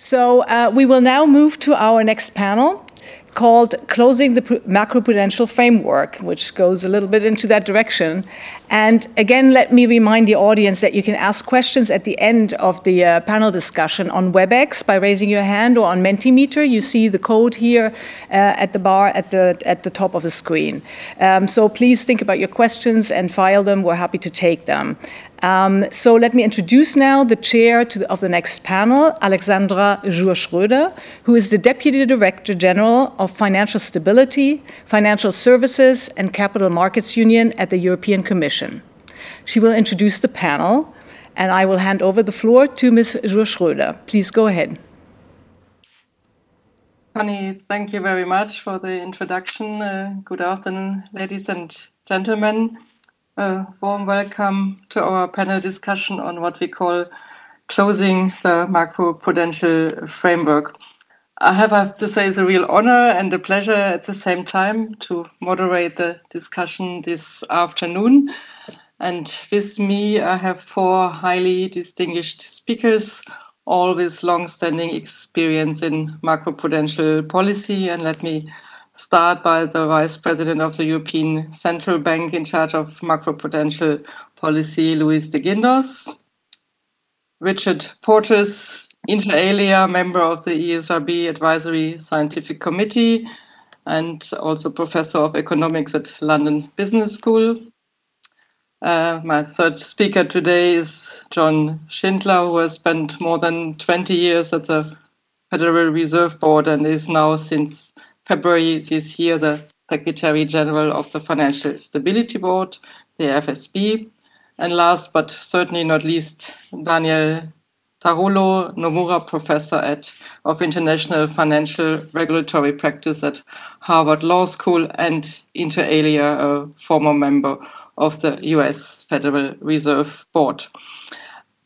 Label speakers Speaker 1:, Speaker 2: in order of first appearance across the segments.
Speaker 1: So uh, we will now move to our next panel called Closing the Macroprudential Framework, which goes a little bit into that direction. And again, let me remind the audience that you can ask questions at the end of the uh, panel discussion on WebEx by raising your hand or on Mentimeter. You see the code here uh, at the bar at the, at the top of the screen. Um, so please think about your questions and file them. We're happy to take them. Um, so let me introduce now the chair the, of the next panel, Alexandra Jour-Schroeder, who is the Deputy Director General of Financial Stability, Financial Services and Capital Markets Union at the European Commission. She will introduce the panel, and I will hand over the floor to Ms. Jour-Schroeder. Please go ahead.
Speaker 2: Connie, thank you very much for the introduction. Uh, good afternoon, ladies and gentlemen. A warm welcome to our panel discussion on what we call closing the macroprudential framework. I have to say it's a real honor and a pleasure at the same time to moderate the discussion this afternoon. And with me, I have four highly distinguished speakers, all with long-standing experience in macroprudential policy. And let me start by the Vice President of the European Central Bank in charge of macroprudential policy, Luis de Guindos. Richard Portes, inter alia, member of the ESRB Advisory Scientific Committee and also professor of economics at London Business School. Uh, my third speaker today is John Schindler, who has spent more than 20 years at the Federal Reserve Board and is now since February this year, the Secretary General of the Financial Stability Board, the FSB. And last but certainly not least, Daniel Tarullo, Nomura Professor at, of International Financial Regulatory Practice at Harvard Law School and inter alia a former member of the US Federal Reserve Board.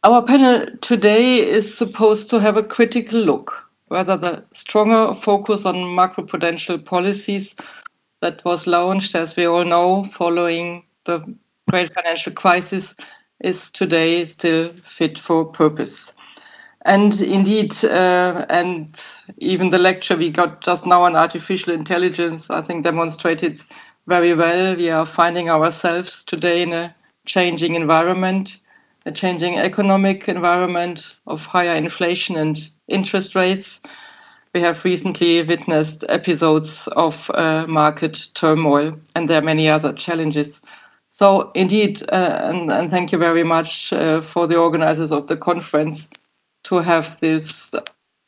Speaker 2: Our panel today is supposed to have a critical look whether the stronger focus on macroprudential policies that was launched, as we all know, following the great financial crisis is today still fit for purpose. And indeed, uh, and even the lecture we got just now on artificial intelligence, I think demonstrated very well. We are finding ourselves today in a changing environment, a changing economic environment of higher inflation and interest rates. We have recently witnessed episodes of uh, market turmoil, and there are many other challenges. So, indeed, uh, and, and, thank you very much uh, for the organizers of the conference to have this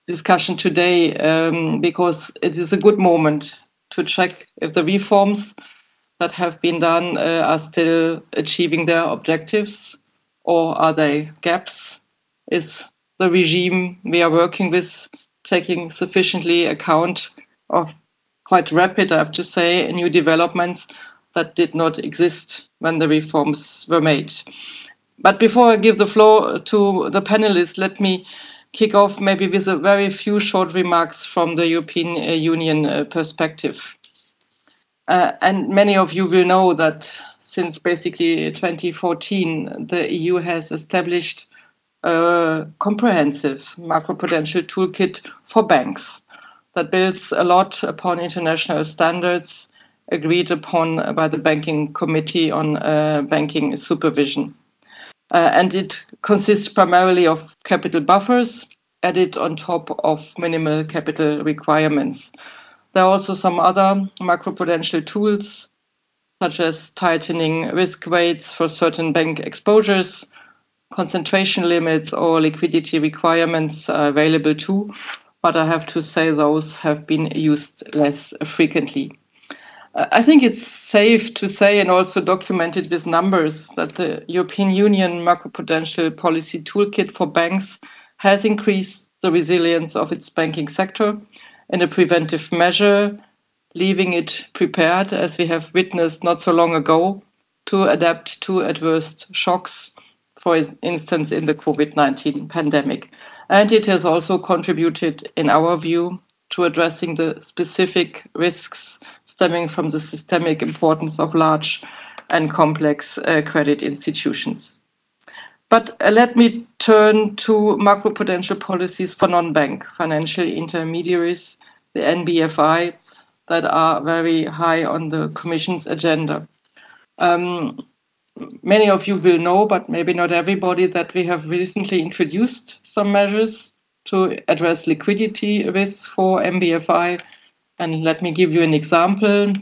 Speaker 2: discussion today, um, because it is a good moment to check if the reforms that have been done uh, are still achieving their objectives or are they gaps? Is the regime we are working with taking sufficiently account of quite rapid, I have to say, new developments that did not exist when the reforms were made. But before I give the floor to the panelists, let me kick off maybe with a very few short remarks from the European uh, Union uh, perspective. Uh, and many of you will know that since basically 2014, the EU has established a comprehensive macroprudential toolkit for banks that builds a lot upon international standards agreed upon by the Banking Committee on uh, Banking Supervision. Uh, and it consists primarily of capital buffers added on top of minimal capital requirements. There are also some other macroprudential tools such as tightening risk weights for certain bank exposures, concentration limits or liquidity requirements are available too, but I have to say those have been used less frequently. I think it's safe to say and also documented with numbers that the European Union macroprudential policy toolkit for banks has increased the resilience of its banking sector in a preventive measure leaving it prepared, as we have witnessed not so long ago, to adapt to adverse shocks, for instance, in the COVID 19 pandemic. And it has also contributed, in our view, to addressing the specific risks stemming from the systemic importance of large and complex uh, credit institutions. But uh, let me turn to macroprudential policies for non-bank financial intermediaries, the NBFI, that are very high on the Commission's agenda. Um, many of you will know, but maybe not everybody, that we have recently introduced some measures to address liquidity risks for NBFI. And let me give you an example.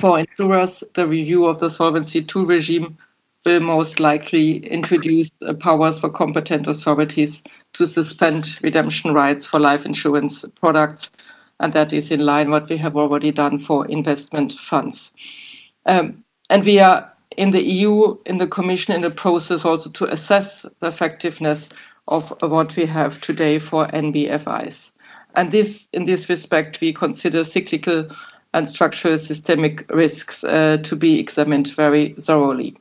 Speaker 2: For insurers, the review of the Solvency II regime will most likely introduce powers for competent authorities to suspend redemption rights for life insurance products, and that is in line what we have already done for investment funds. Um, and we are in the EU, in the Commission, in the process also to assess the effectiveness of what we have today for NBFIs. And this, in this respect, we consider cyclical and structural systemic risks uh, to be examined very thoroughly.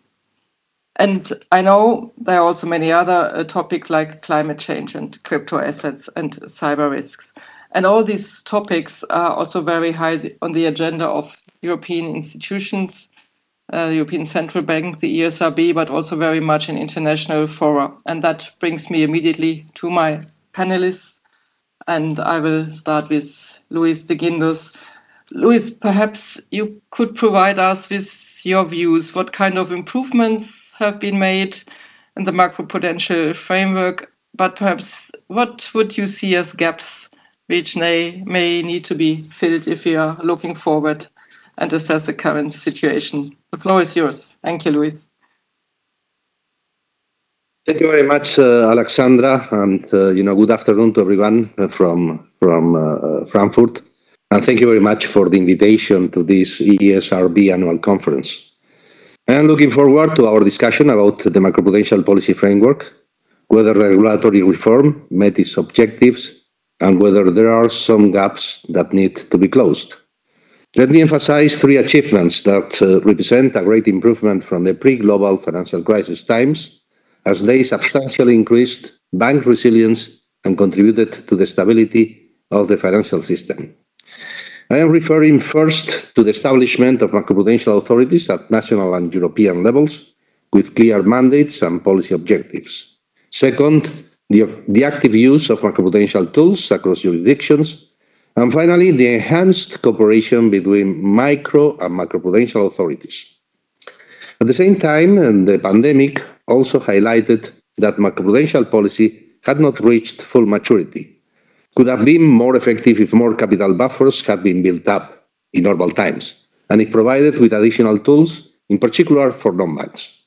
Speaker 2: And I know there are also many other uh, topics like climate change and crypto assets and cyber risks. And all these topics are also very high on the agenda of European institutions, uh, the European Central Bank, the ESRB, but also very much in international fora. And that brings me immediately to my panelists. And I will start with Luis de Guindos. Luis, perhaps you could provide us with your views. What kind of improvements have been made in the macroprudential framework, but perhaps what would you see as gaps which may, may need to be filled if we are looking forward and assess the current situation? The floor is yours. Thank you, Luis.
Speaker 3: Thank you very much, uh, Alexandra, and uh, you know, good afternoon to everyone from from uh, Frankfurt, and thank you very much for the invitation to this ESRB annual conference. I am looking forward to our discussion about the macroprudential policy framework, whether regulatory reform met its objectives, and whether there are some gaps that need to be closed. Let me emphasize three achievements that uh, represent a great improvement from the pre-global financial crisis times, as they substantially increased bank resilience and contributed to the stability of the financial system. I am referring first to the establishment of macroprudential authorities at national and European levels with clear mandates and policy objectives. Second, the, active use of macroprudential tools across jurisdictions. And finally, the enhanced cooperation between micro and macroprudential authorities. At the same time, the pandemic also highlighted that macroprudential policy had not reached full maturity could have been more effective if more capital buffers had been built up in normal times, and if provided with additional tools, in particular for non-banks.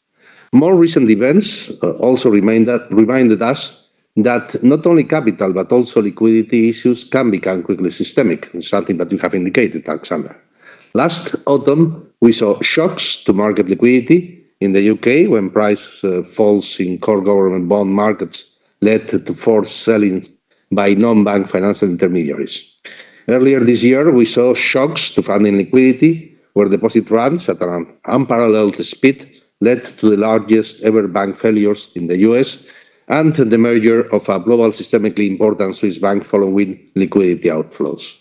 Speaker 3: More recent events uh, also that, reminded us that not only capital but also liquidity issues can become quickly systemic, something that you have indicated, Alexander. Last autumn, we saw shocks to market liquidity in the UK when price uh, falls in core government bond markets led to forced selling by non-bank financial intermediaries. Earlier this year, we saw shocks to funding liquidity, where deposit runs at an unparalleled speed led to the largest ever bank failures in the US and the merger of a global systemically important Swiss bank following liquidity outflows.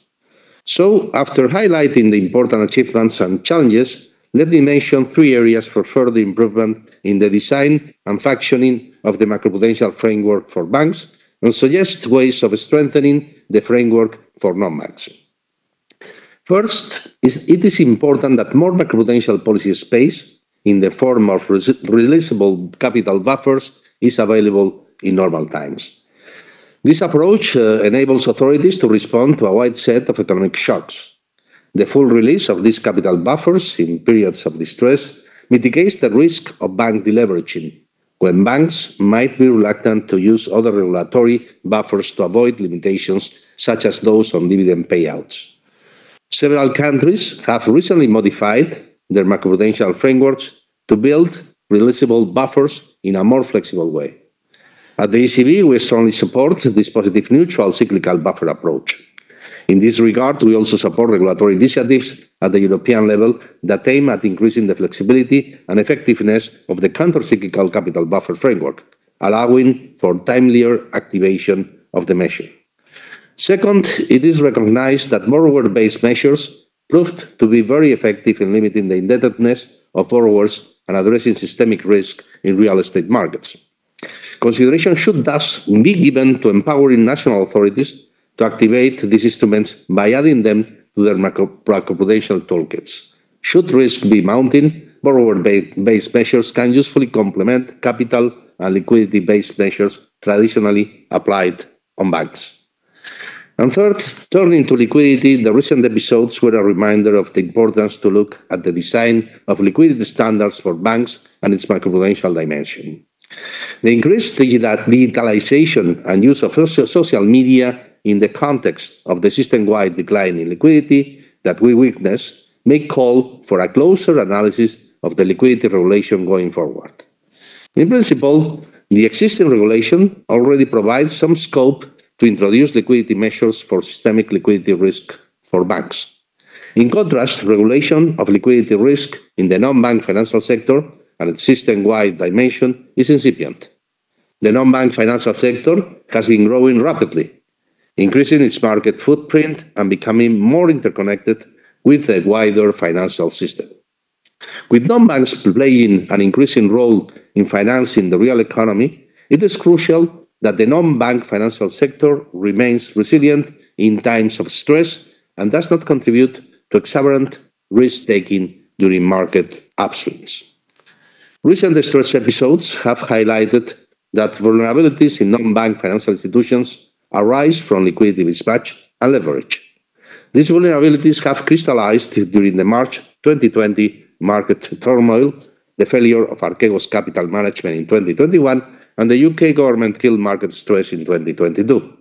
Speaker 3: So, after highlighting the important achievements and challenges, let me mention three areas for further improvement in the design and functioning of the macroprudential framework for banks and suggest ways of strengthening the framework for non-banks. First, it is important that more macroprudential policy space in the form of releasable capital buffers is available in normal times. This approach uh, enables authorities to respond to a wide set of economic shocks. The full release of these capital buffers in periods of distress mitigates the risk of bank deleveraging when banks might be reluctant to use other regulatory buffers to avoid limitations such as those on dividend payouts. Several countries have recently modified their macroprudential frameworks to build releasable buffers in a more flexible way. At the ECB, we strongly support this positive neutral cyclical buffer approach. In this regard, we also support regulatory initiatives at the European level that aim at increasing the flexibility and effectiveness of the countercyclical capital buffer framework, allowing for timelier activation of the measure. Second, it is recognized that borrower-based measures proved to be very effective in limiting the indebtedness of borrowers and addressing systemic risk in real estate markets. Consideration should thus be given to empowering national authorities to activate these instruments by adding them to their macroprudential toolkits. Should risk be mounting, borrower-based measures can usefully complement capital and liquidity-based measures traditionally applied on banks. And third, turning to liquidity, the recent episodes were a reminder of the importance to look at the design of liquidity standards for banks and its macroprudential dimension. The increased digitalization and use of social media in the context of the system-wide decline in liquidity that we witness may call for a closer analysis of the liquidity regulation going forward. In principle, the existing regulation already provides some scope to introduce liquidity measures for systemic liquidity risk for banks. In contrast, regulation of liquidity risk in the non-bank financial sector and system-wide dimension is incipient. The non-bank financial sector has been growing rapidly, increasing its market footprint and becoming more interconnected with the wider financial system. With non-banks playing an increasing role in financing the real economy, it is crucial that the non-bank financial sector remains resilient in times of stress and does not contribute to exuberant risk-taking during market upswings. Recent stress episodes have highlighted that vulnerabilities in non-bank financial institutions arise from liquidity mismatch and leverage. These vulnerabilities have crystallized during the March 2020 market turmoil, the failure of Archegos capital management in 2021, and the UK government gilt market stress in 2022.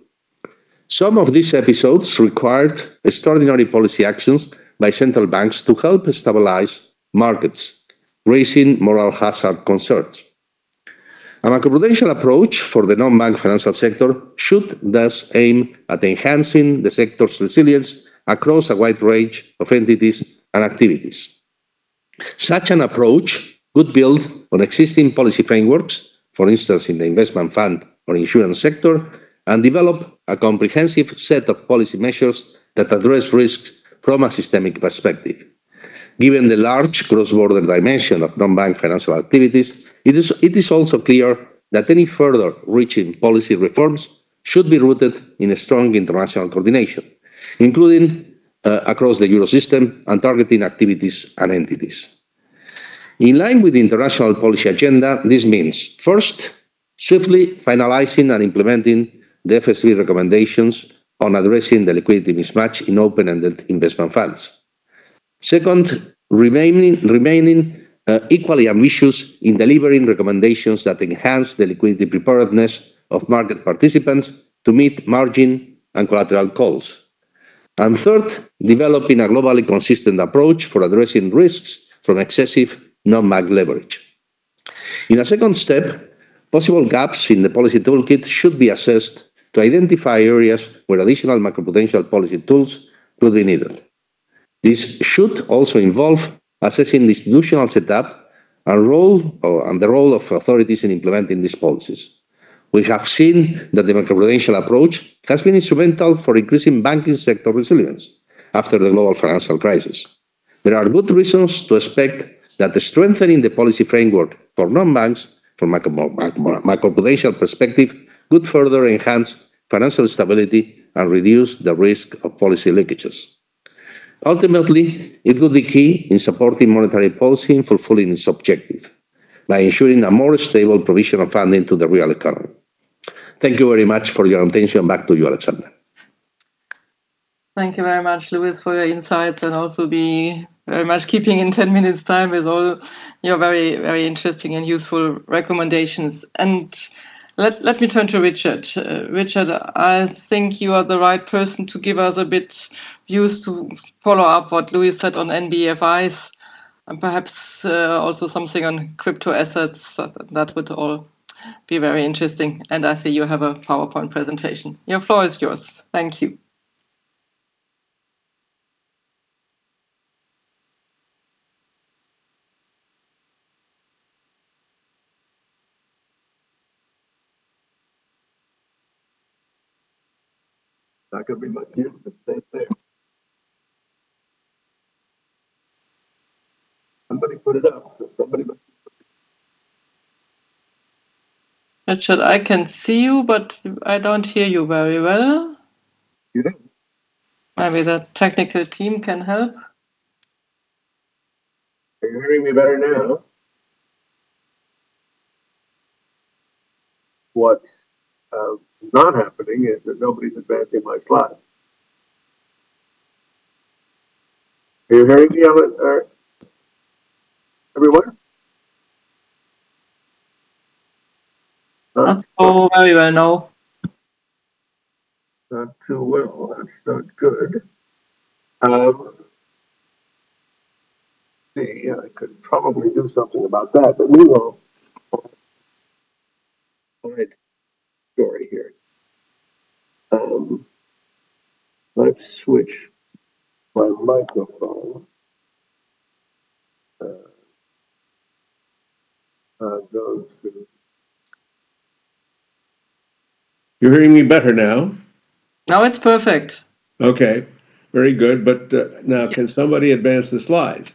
Speaker 3: Some of these episodes required extraordinary policy actions by central banks to help stabilize markets, raising moral hazard concerns. A macroprudential approach for the non-bank financial sector should thus aim at enhancing the sector's resilience across a wide range of entities and activities. Such an approach could build on existing policy frameworks for instance, in the investment fund or insurance sector, and develop a comprehensive set of policy measures that address risks from a systemic perspective. Given the large cross-border dimension of non-bank financial activities, it is, it is also clear that any further reaching policy reforms should be rooted in a strong international coordination, including uh, across the Eurosystem and targeting activities and entities. In line with the international policy agenda, this means, first, swiftly finalizing and implementing the FSB recommendations on addressing the liquidity mismatch in open-ended investment funds. Second, remaining, uh, equally ambitious in delivering recommendations that enhance the liquidity preparedness of market participants to meet margin and collateral calls. And third, developing a globally consistent approach for addressing risks from excessive non-bank leverage. In a second step, possible gaps in the policy toolkit should be assessed to identify areas where additional macroprudential policy tools could be needed. This should also involve assessing the institutional setup and role and the role of authorities in implementing these policies. We have seen that the macroprudential approach has been instrumental for increasing banking sector resilience after the global financial crisis. There are good reasons to expect that the strengthening the policy framework for non-banks from a macroprudential perspective could further enhance financial stability and reduce the risk of policy leakages. Ultimately, it will be key in supporting monetary policy in fulfilling its objective by ensuring a more stable provision of funding to the real economy. Thank you very much for your attention. Back to you, Alexander.
Speaker 2: Thank you very much, Luis, for your insights and also be very much keeping in 10 minutes time with all your very, very interesting and useful recommendations. And let, let me turn to Richard. Uh, Richard, I think you are the right person to give us a bit views to follow up what Luis said on NBFIs and perhaps uh, also something on crypto assets. That would all be very interesting. And I see you have a PowerPoint presentation. Your floor is yours. Thank you
Speaker 4: use, but stay there. Somebody put it up. Somebody.
Speaker 2: Richard, I can see you, but I don't hear you very well.
Speaker 4: You do?
Speaker 2: Maybe the technical team can help.
Speaker 4: Are you hearing me better now? What's uh, not happening is that nobody's advancing my slides. Are you hearing me, Ellen? Everyone? Not,
Speaker 2: so very well, no.
Speaker 4: not too well. That's not good. Um, see, I could probably do something about that, but we will. Find story here. Um, let's switch my microphone. Uh, uh, goes to.
Speaker 5: You're hearing me better now?
Speaker 2: Now it's perfect.
Speaker 5: Okay, very good. But uh, now, can somebody advance the slides?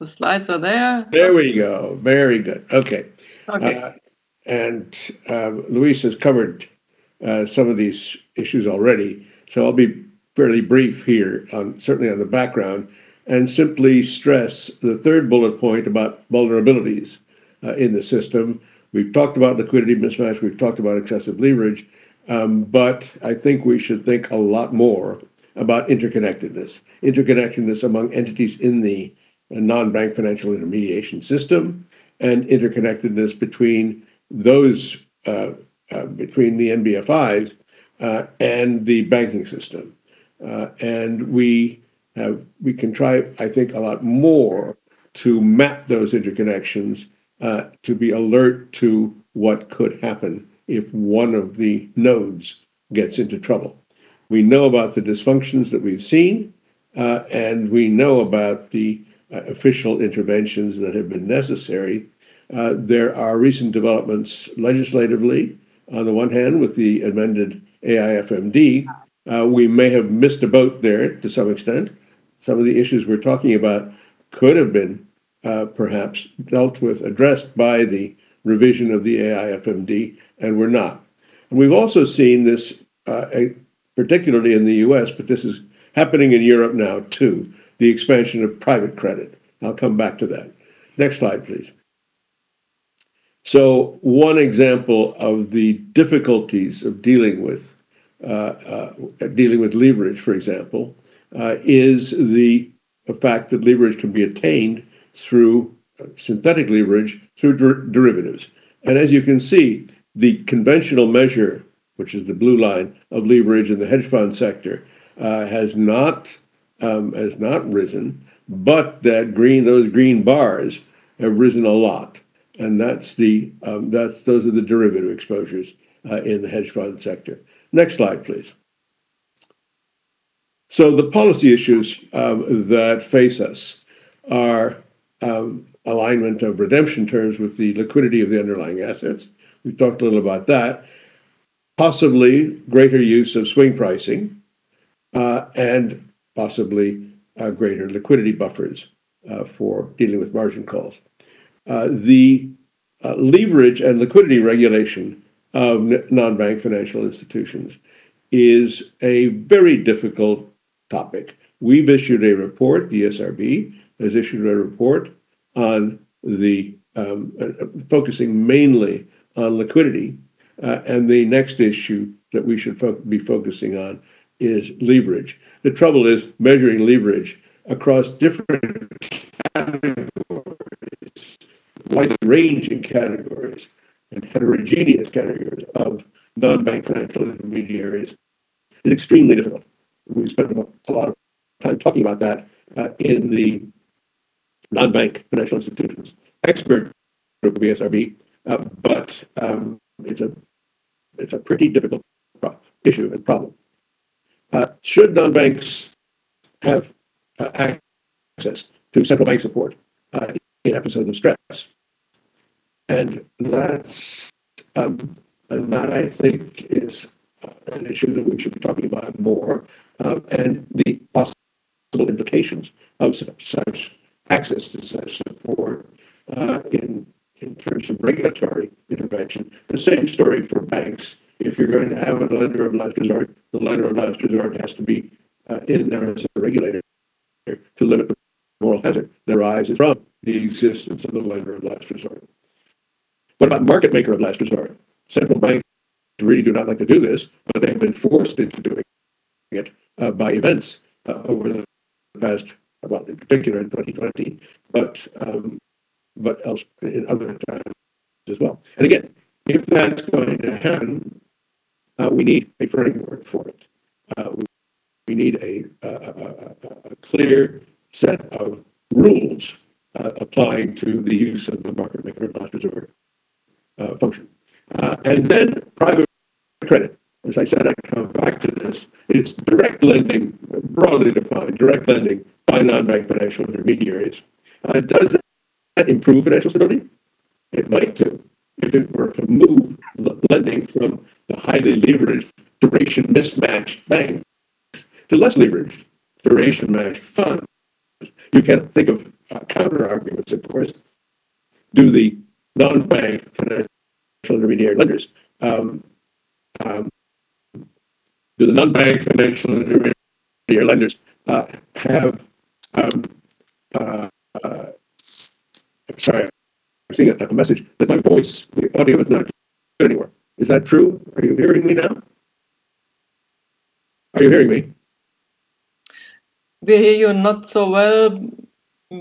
Speaker 2: The slides are there.
Speaker 5: There we go. Very good. Okay.
Speaker 2: Okay.
Speaker 5: Uh, and um, Luis has covered uh, some of these issues already, so I'll be fairly brief here, on, certainly on the background, and simply stress the third bullet point about vulnerabilities uh, in the system. We've talked about liquidity mismatch, we've talked about excessive leverage, um, but I think we should think a lot more about interconnectedness, interconnectedness among entities in the uh, non-bank financial intermediation system, and interconnectedness between those uh, uh, between the NBFIs uh, and the banking system. Uh, and we we can try, I think, a lot more to map those interconnections uh, to be alert to what could happen if one of the nodes gets into trouble. We know about the dysfunctions that we've seen, uh, and we know about the uh, official interventions that have been necessary. Uh, there are recent developments legislatively, on the one hand, with the amended AIFMD. Uh, we may have missed a boat there to some extent. Some of the issues we're talking about could have been uh, perhaps dealt with, addressed by the revision of the AIFMD, and we're not. And we've also seen this, uh, a- particularly in the US, but this is happening in Europe now too, the expansion of private credit. I'll come back to that. Next slide, please. So, one example of the difficulties of dealing with uh, uh, dealing with leverage, for example, uh, is the fact that leverage can be attained through uh, synthetic leverage through der- derivatives. And as you can see, the conventional measure, which is the blue line of leverage in the hedge fund sector, uh, has not um, has not risen, but that green those green bars have risen a lot, and that's the um, that's those are the derivative exposures uh, in the hedge fund sector. Next slide, please. So the policy issues um, that face us are um, alignment of redemption terms with the liquidity of the underlying assets. We've talked a little about that. Possibly greater use of swing pricing uh, and possibly uh, greater liquidity buffers uh, for dealing with margin calls. Uh, the uh, leverage and liquidity regulation of n- non-bank financial institutions is a very difficult topic. We've issued a report, the ESRB has issued a report on the um, uh, focusing mainly on liquidity. Uh, and the next issue that we should fo- be focusing on is leverage. The trouble is measuring leverage across different categories, wide ranging categories, and heterogeneous categories of non-bank financial intermediaries is extremely difficult. We spent a lot of time talking about that uh, in the non-bank financial institutions expert group of ESRB, uh, but um, it's a it's a pretty difficult issue and problem. Uh, should non-banks have uh, access to central bank support uh, in episodes of stress? And that's um, and that I think is an issue that we should be talking about more, uh, and the possible implications of such, such access to such support uh, in in terms of regulatory intervention. The same story for banks. If you're going to have a lender of last resort, the lender of last resort has to be uh, in there as a regulator to limit the moral hazard that arises from the existence of the lender of last resort. What about market maker of last resort? Central banks really do not like to do this, but they have been forced into doing it uh, by events uh, over the past, well, in particular in 2020, but um, but else in other times as well. And again, if that's going to happen, uh, we need a framework for it. Uh, we, we need a, a, a, a, clear set of rules uh, applying to the use of the market maker last resort uh, function. And then private credit. As I said, I come back to this. It's direct lending, broadly defined, direct lending by non-bank financial intermediaries. Uh, does that improve financial stability? It might do. If it were to move lending from the highly leveraged duration mismatched banks to less leveraged duration matched funds, you can think of uh, counter arguments, of course. Do the non-bank financial intermediary lenders um, um, do the non-bank financial intermediary lenders uh, have um, uh, uh, sorry, I'm seeing a, a message that my voice, the audio is not good anymore. Is that true? Are you hearing me now? Are you hearing me?
Speaker 2: We hear you not so well.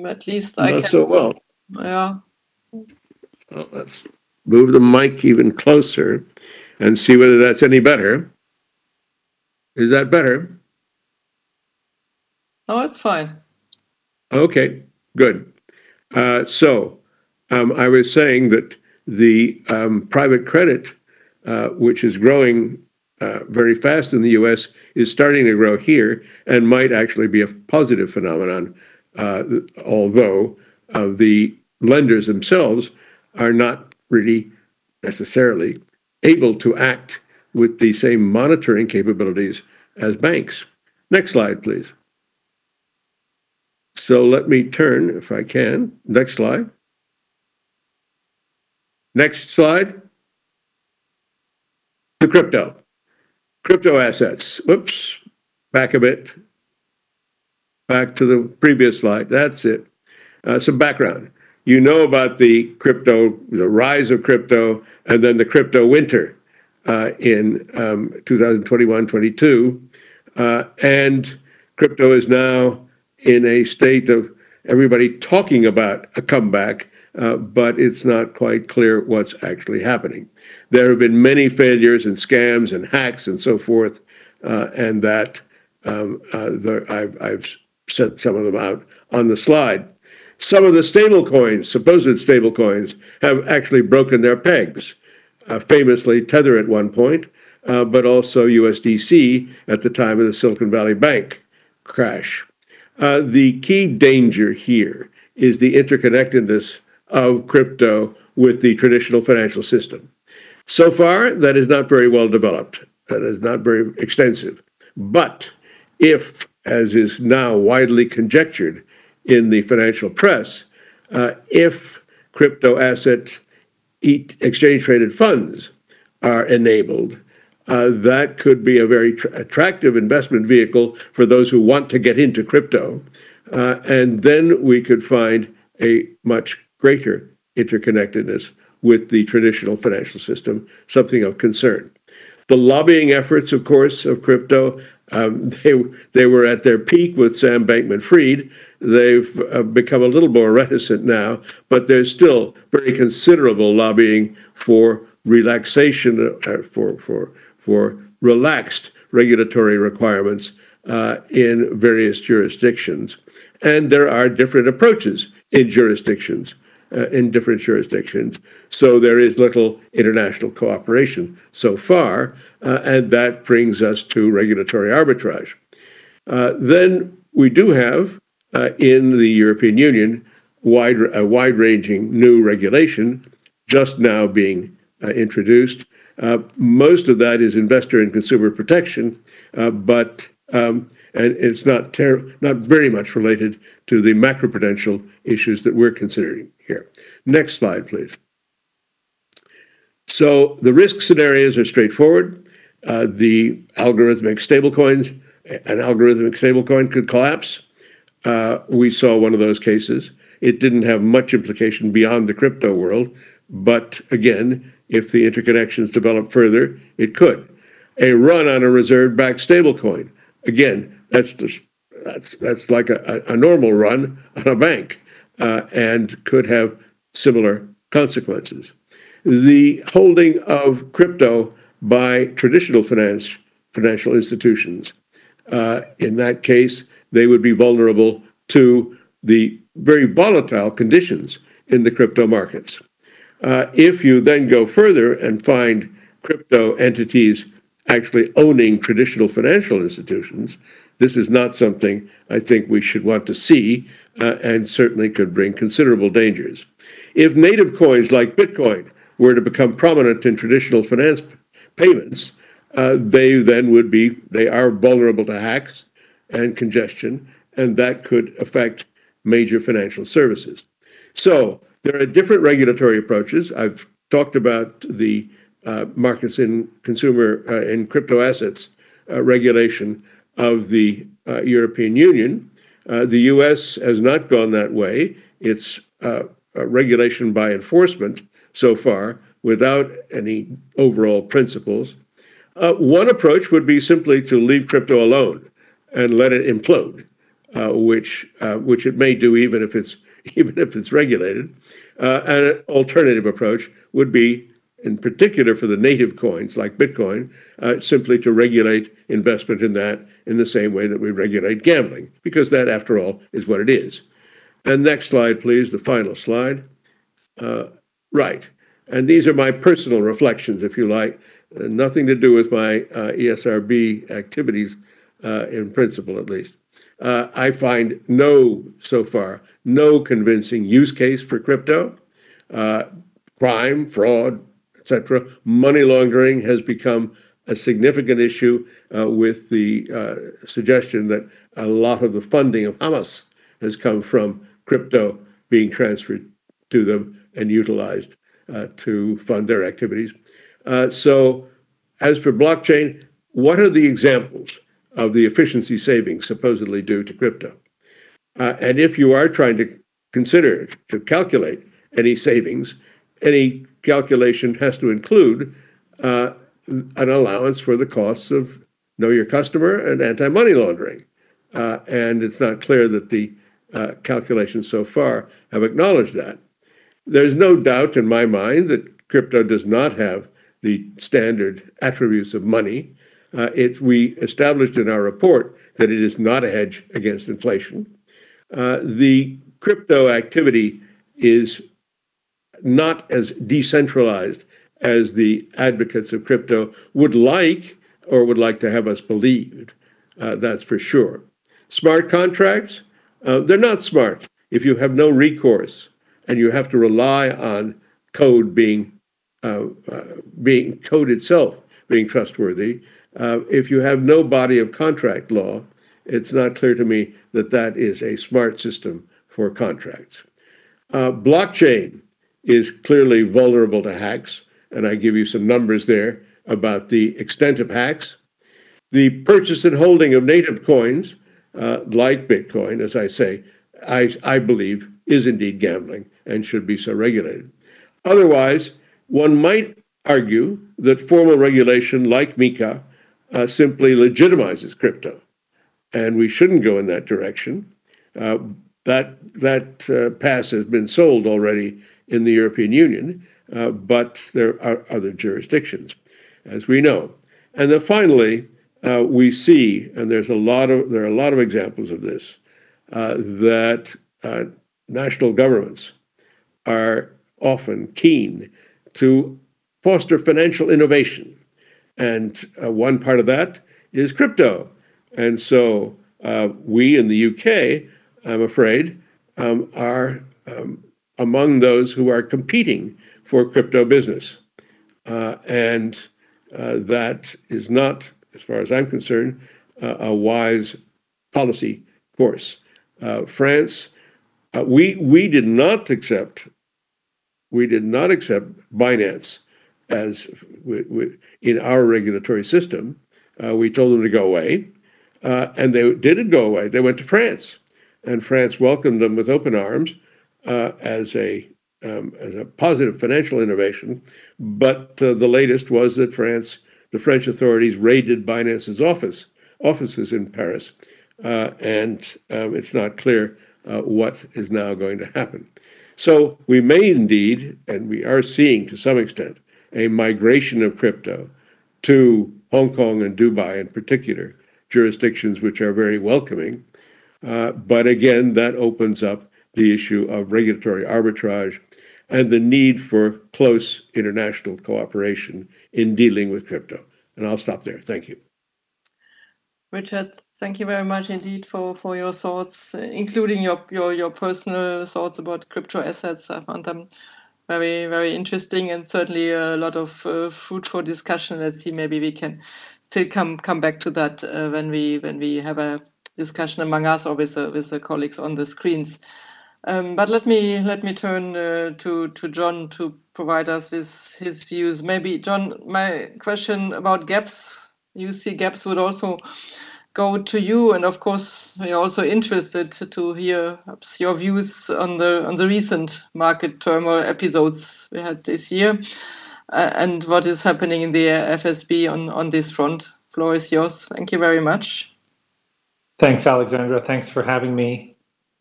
Speaker 2: At least I
Speaker 5: not
Speaker 2: can.
Speaker 5: so well.
Speaker 2: Yeah.
Speaker 5: Well, let's move the mic even closer and see whether that's any better. Is that better?
Speaker 2: Oh, it's fine.
Speaker 5: Okay, good. Uh, so um, I was saying that the um, private credit, uh, which is growing uh, very fast in the US, is starting to grow here and might actually be a positive phenomenon, uh, although uh, the lenders themselves are not really necessarily able to act with the same monitoring capabilities as banks. Next slide, please. So let me turn, if I can. Next slide. Next slide. The crypto. Crypto assets. Whoops. Back a bit. Back to the previous slide. That's it. Uh, some background. You know about the crypto, the rise of crypto, and then the crypto winter in um, 2021 22. Uh, and crypto is now in a state of everybody talking about a comeback, uh, but it's not quite clear what's actually happening. There have been many failures and scams and hacks and so forth, uh, and that um, uh, I've, I've set some of them out on the slide. Some of the stable coins, supposed stable coins, have actually broken their pegs. Uh, famously, Tether at one point, uh, but also USDC at the time of the Silicon Valley Bank crash. Uh, the key danger here is the interconnectedness of crypto with the traditional financial system. So far, that is not very well developed. That is not very extensive. But if, as is now widely conjectured in the financial press, uh, if crypto asset exchange traded funds are enabled, uh, that could be a very tr- attractive investment vehicle for those who want to get into crypto. Uh, and then we could find a much greater interconnectedness with the traditional financial system, something of concern. The lobbying efforts, of course, of crypto, um, they, they were at their peak with Sam Bankman Fried. They've uh, become a little more reticent now, but there's still very considerable lobbying for relaxation, uh, for, for for relaxed regulatory requirements uh, in various jurisdictions. And there are different approaches in jurisdictions, uh, in different jurisdictions. So there is little international cooperation so far, uh, and that brings us to regulatory arbitrage. Uh, then we do have uh, in the European Union wide, a wide ranging new regulation just now being uh, introduced uh, most of that is investor and consumer protection, uh, but um, and it's not ter- not very much related to the macroprudential issues that we're considering here. Next slide, please. So the risk scenarios are straightforward. Uh, the algorithmic stablecoins, an algorithmic stablecoin could collapse. Uh, we saw one of those cases. It didn't have much implication beyond the crypto world, but again, if the interconnections develop further, it could. A run on a reserve-backed stablecoin, again, that's just, that's that's like a, a, normal run on a bank, uh, and could have similar consequences. The holding of crypto by traditional finance financial institutions, uh, in that case, they would be vulnerable to the very volatile conditions in the crypto markets. Uh, if you then go further and find crypto entities actually owning traditional financial institutions, this is not something I think we should want to see uh, and certainly could bring considerable dangers. If native coins like Bitcoin were to become prominent in traditional finance payments, uh, they then would be, they are vulnerable to hacks and congestion, and that could affect major financial services. So there are different regulatory approaches. I've talked about the uh, markets in consumer uh, crypto assets uh, regulation of the uh, European Union. Uh, the U.S. has not gone that way. It's uh, regulation by enforcement so far without any overall principles. one approach would be simply to leave crypto alone and let it implode, which which it may do even if it's even if it's regulated. an alternative approach would be in particular for the native coins like Bitcoin, uh, simply to regulate investment in that in the same way that we regulate gambling, because that, after all, is what it is. And next slide, please, the final slide. Uh, right. And these are my personal reflections, if you like, uh, nothing to do with my uh, ESRB activities, uh, in principle at least. Uh, I find no, so far, no convincing use case for crypto. crime, fraud, etc. Money laundering has become a significant issue uh, with the uh, suggestion that a lot of the funding of Hamas has come from crypto being transferred to them and utilized uh, to fund their activities. Uh, so, as for blockchain, what are the examples of the efficiency savings supposedly due to crypto? Uh, and if you are trying to consider to calculate any savings, any calculation has to include uh, an allowance for the costs of know your customer and anti-money laundering. Uh, and it's not clear that the uh, calculations so far have acknowledged that. There's no doubt in my mind that crypto does not have the standard attributes of money. Uh, it, we established in our report that it is not a hedge against inflation. Uh, the crypto activity is not as decentralized as the advocates of crypto would like or would like to have us believe. Uh, that's for sure. Smart contracts, uh, they're not smart if you have no recourse and you have to rely on code being uh, uh being code itself being trustworthy. Uh, if you have no body of contract law, it's not clear to me that that is a smart system for contracts. Uh, blockchain is clearly vulnerable to hacks, and I give you some numbers there about the extent of hacks. The purchase and holding of native coins, uh, like Bitcoin, as I say, I, I believe is indeed gambling and should be so regulated. Otherwise, one might argue that formal regulation like MiCA uh, simply legitimizes crypto, and we shouldn't go in that direction. Uh, that that uh, pass has been sold already in the European Union, uh, but there are other jurisdictions, as we know. And then finally, uh, we see, and there's a lot of there are a lot of examples of this, uh, that national governments are often keen to foster financial innovation, and uh, one part of that is crypto. And so uh, we in the UK, I'm afraid, um, are um, among those who are competing for crypto business. Uh, and uh, that is not, as far as I'm concerned, a wise policy course. Uh, France, uh, we we did not accept we did not accept Binance as in our regulatory system. Uh, we told them to go away, uh, and they didn't go away. They went to France, and France welcomed them with open arms uh, as a um, as a positive financial innovation. But uh, the latest was that France, the French authorities, raided Binance's office offices in Paris, uh, and um, it's not clear uh, what is now going to happen. So we may indeed, and we are seeing to some extent, a migration of crypto to Hong Kong and Dubai in particular, jurisdictions which are very welcoming. Uh, but again, that opens up the issue of regulatory arbitrage and the need for close international cooperation in dealing with crypto. And I'll stop there. Thank you.
Speaker 2: Richard, thank you very much indeed for, for your thoughts, including your, your, your personal thoughts about crypto assets. I found them very, very interesting and certainly a lot of uh, for discussion. Let's see, maybe we can still come come back to that uh, when we when we have a discussion among us or with, uh, with the colleagues on the screens. Um, but let me let me turn uh, to to John to provide us with his views. Maybe John, my question about gaps, you see gaps would also go to you, and of course we're also interested to hear your views on the on the recent market turmoil episodes we had this year, uh, and what is happening in the FSB on on this front. Floor is yours. Thank you very much.
Speaker 6: Thanks, Alexandra. Thanks for having me.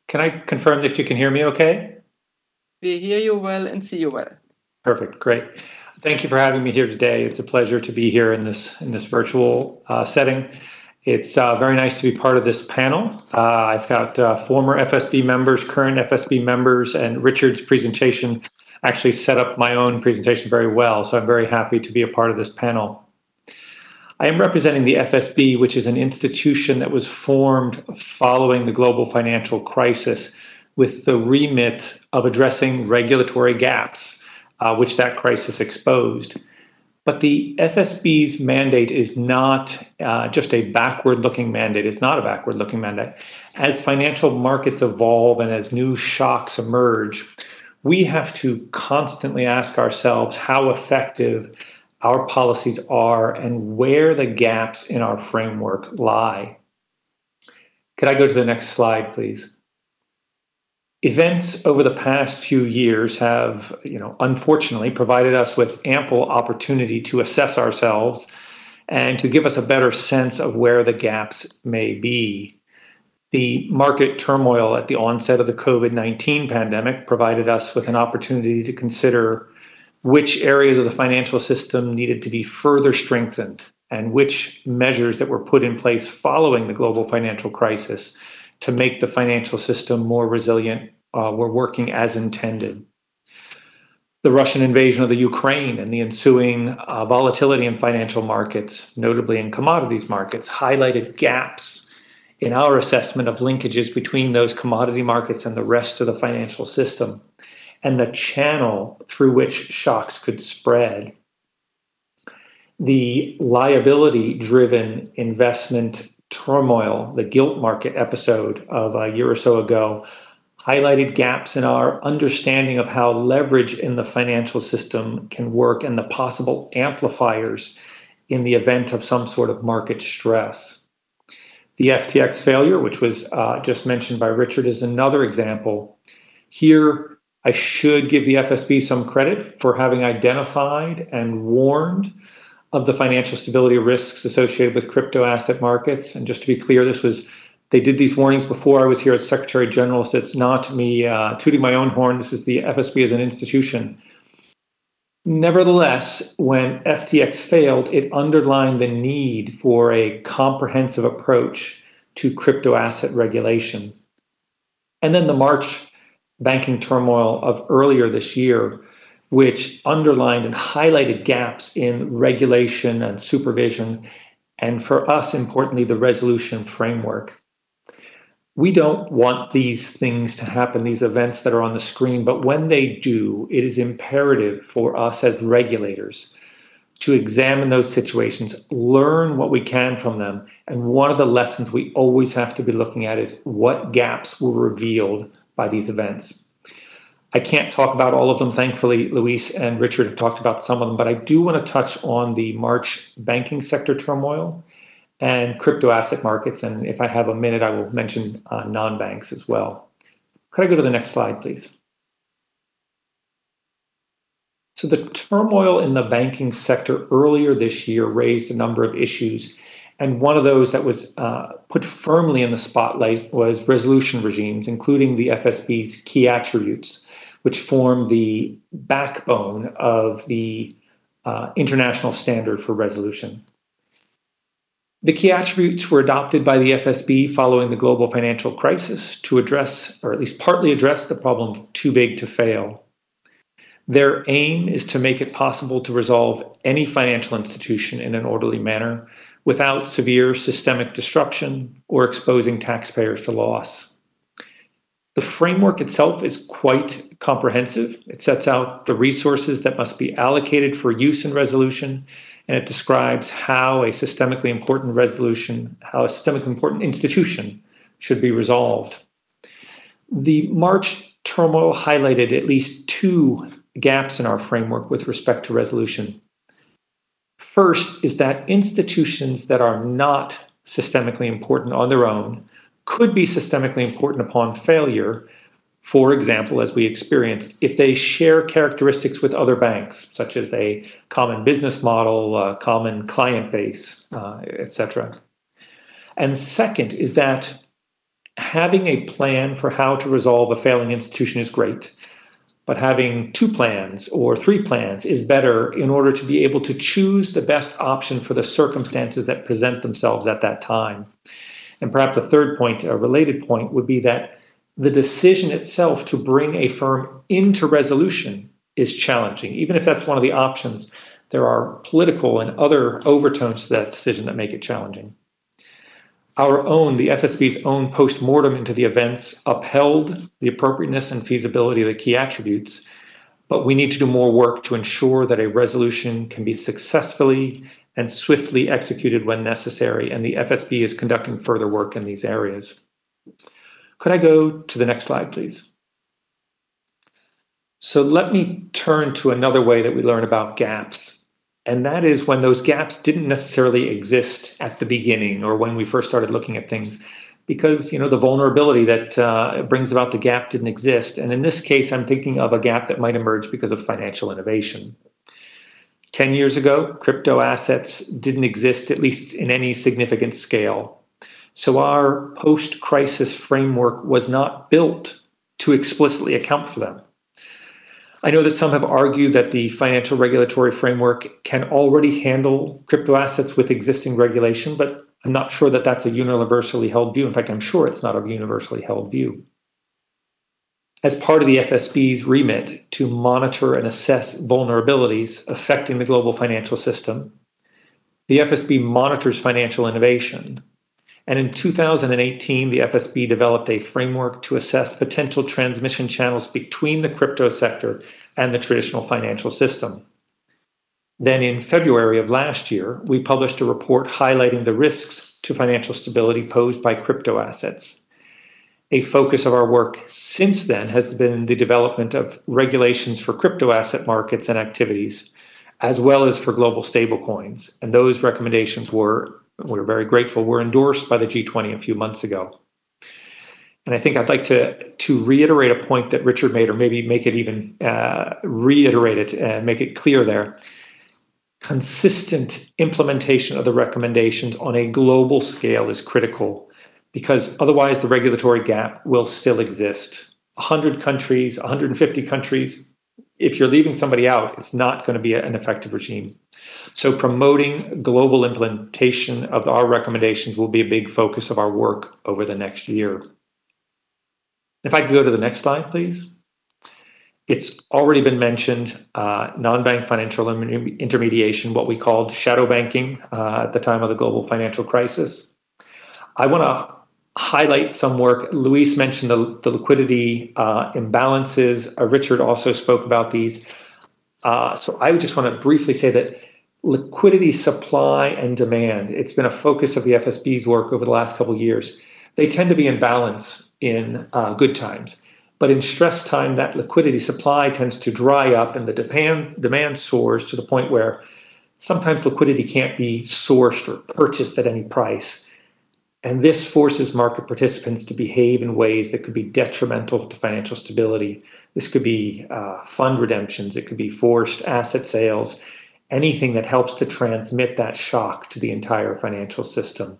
Speaker 6: Can I confirm that you can hear me okay?
Speaker 2: We hear you well and see you well.
Speaker 6: Perfect, great. Thank you for having me here today. It's a pleasure to be here in this in this virtual uh, setting. It's uh, very nice to be part of this panel. Uh, I've got uh, former FSB members, current FSB members, and Richard's presentation actually set up my own presentation very well. So I'm very happy to be a part of this panel. I am representing the FSB, which is an institution that was formed following the global financial crisis with the remit of addressing regulatory gaps, uh, which that crisis exposed. But the FSB's mandate is not uh, just a backward looking mandate. It's not a backward looking mandate. As financial markets evolve and as new shocks emerge, we have to constantly ask ourselves how effective our policies are and where the gaps in our framework lie. Could I go to the next slide, please? Events over the past few years have, you know, unfortunately provided us with ample opportunity to assess ourselves and to give us a better sense of where the gaps may be. The market turmoil at the onset of the COVID 19 pandemic provided us with an opportunity to consider which areas of the financial system needed to be further strengthened and which measures that were put in place following the global financial crisis to make the financial system more resilient uh, were working as intended. The Russian invasion of the Ukraine and the ensuing uh, volatility in financial markets, notably in commodities markets, highlighted gaps in our assessment of linkages between those commodity markets and the rest of the financial system and the channel through which shocks could spread. The liability driven investment turmoil, the gilt market episode of a year or so ago, highlighted gaps in our understanding of how leverage in the financial system can work and the possible amplifiers in the event of some sort of market stress. The FTX failure, which was uh, just mentioned by Richard, is another example. Here, I should give the FSB some credit for having identified and warned of the financial stability risks associated with crypto asset markets. And just to be clear, this was they did these warnings before I was here as Secretary General. So it's not me uh, tooting my own horn. This is the FSB as an institution. Nevertheless, when FTX failed, it underlined the need for a comprehensive approach to crypto asset regulation. And then the March banking turmoil of earlier this year, which underlined and highlighted gaps in regulation and supervision, and for us, importantly, the resolution framework. We don't want these things to happen, these events that are on the screen, but when they do, it is imperative for us as regulators to examine those situations, learn what we can from them. And one of the lessons we always have to be looking at is what gaps were revealed by these events. I can't talk about all of them. Thankfully, Luis and Richard have talked about some of them, but I do want to touch on the March banking sector turmoil and crypto asset markets. And if I have a minute, I will mention uh, non banks as well. Could I go to the next slide, please? So, the turmoil in the banking sector earlier this year raised a number of issues. And one of those that was uh, put firmly in the spotlight was resolution regimes, including the FSB's key attributes, which form the backbone of the uh, international standard for resolution. The key attributes were adopted by the FSB following the global financial crisis to address, or at least partly address, the problem too big to fail. Their aim is to make it possible to resolve any financial institution in an orderly manner without severe systemic disruption or exposing taxpayers to loss. The framework itself is quite comprehensive. It sets out the resources that must be allocated for use in resolution and it describes how a systemically important resolution, how a systemically important institution should be resolved. The March turmoil highlighted at least two gaps in our framework with respect to resolution. First is that institutions that are not systemically important on their own could be systemically important upon failure for example, as we experienced, if they share characteristics with other banks, such as a common business model, a common client base, uh, etc. And second is that having a plan for how to resolve a failing institution is great, but having two plans or three plans is better in order to be able to choose the best option for the circumstances that present themselves at that time. And perhaps a third point, a related point, would be that the decision itself to bring a firm into resolution is challenging. Even if that's one of the options, there are political and other overtones to that decision that make it challenging. Our own, the FSB's own post mortem into the events upheld the appropriateness and feasibility of the key attributes, but we need to do more work to ensure that a resolution can be successfully and swiftly executed when necessary, and the FSB is conducting further work in these areas. Could I go to the next slide, please? So let me turn to another way that we learn about gaps. And that is when those gaps didn't necessarily exist at the beginning or when we first started looking at things because you know the vulnerability that uh, brings about the gap didn't exist and in this case i'm thinking of a gap that might emerge because of financial innovation 10 years ago crypto assets didn't exist at least in any significant scale so our post crisis framework was not built to explicitly account for them. I know that some have argued that the financial regulatory framework can already handle crypto assets with existing regulation, but I'm not sure that that's a universally held view. In fact, I'm sure it's not a universally held view. As part of the FSB's remit to monitor and assess vulnerabilities affecting the global financial system, the FSB monitors financial innovation and in 2018, the FSB developed a framework to assess potential transmission channels between the crypto sector and the traditional financial system. Then in February of last year, we published a report highlighting the risks to financial stability posed by crypto assets. A focus of our work since then has been the development of regulations for crypto asset markets and activities, as well as for global stablecoins. And those recommendations were we're very grateful, were endorsed by the G20 a few months ago. And I think I'd like to to reiterate a point that Richard made, or maybe make it even uh, reiterate it and make it clear there. Consistent implementation of the recommendations on a global scale is critical because otherwise the regulatory gap will still exist. 100 countries, 150 countries, if you're leaving somebody out, it's not going to be an effective regime. So promoting global implementation of our recommendations will be a big focus of our work over the next year. If I could go to the next slide, please. It's already been mentioned, uh, non-bank financial intermediation, what we called shadow banking uh, at the time of the global financial crisis. I want to highlight some work. Luis mentioned the, the liquidity uh, imbalances. Uh, Richard also spoke about these. Uh, so I would just want to briefly say that liquidity supply and demand, it's been a focus of the FSB's work over the last couple years. They tend to be in balance in uh, good times. But in stress time, that liquidity supply tends to dry up and the demand, demand soars to the point where sometimes liquidity can't be sourced or purchased at any price. And this forces market participants to behave in ways that could be detrimental to financial stability. This could be uh, fund redemptions, it could be forced asset sales, anything that helps to transmit that shock to the entire financial system.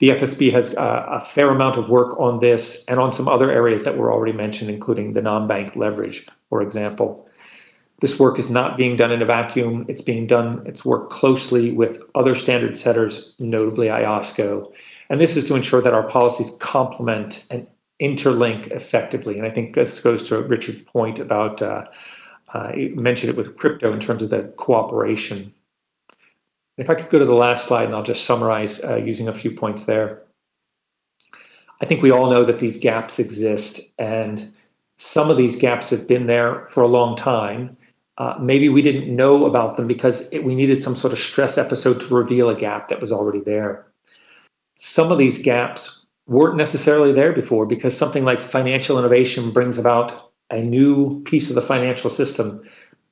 Speaker 6: The FSB has uh, a fair amount of work on this and on some other areas that were already mentioned, including the non bank leverage, for example. This work is not being done in a vacuum. It's being done, it's worked closely with other standard setters, notably IOSCO. And this is to ensure that our policies complement and interlink effectively. And I think this goes to Richard's point about, uh, uh, mentioned it with crypto in terms of the cooperation. If I could go to the last slide and I'll just summarize uh, using a few points there. I think we all know that these gaps exist and some of these gaps have been there for a long time uh, maybe we didn't know about them because it, we needed some sort of stress episode to reveal a gap that was already there. Some of these gaps weren't necessarily there before because something like financial innovation brings about a new piece of the financial system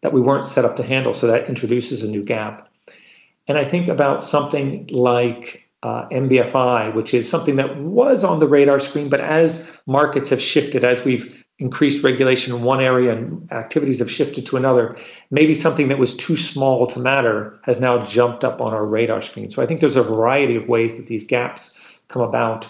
Speaker 6: that we weren't set up to handle. So that introduces a new gap. And I think about something like uh, NBFI, which is something that was on the radar screen, but as markets have shifted, as we've increased regulation in one area and activities have shifted to another, maybe something that was too small to matter has now jumped up on our radar screen. So I think there's a variety of ways that these gaps come about.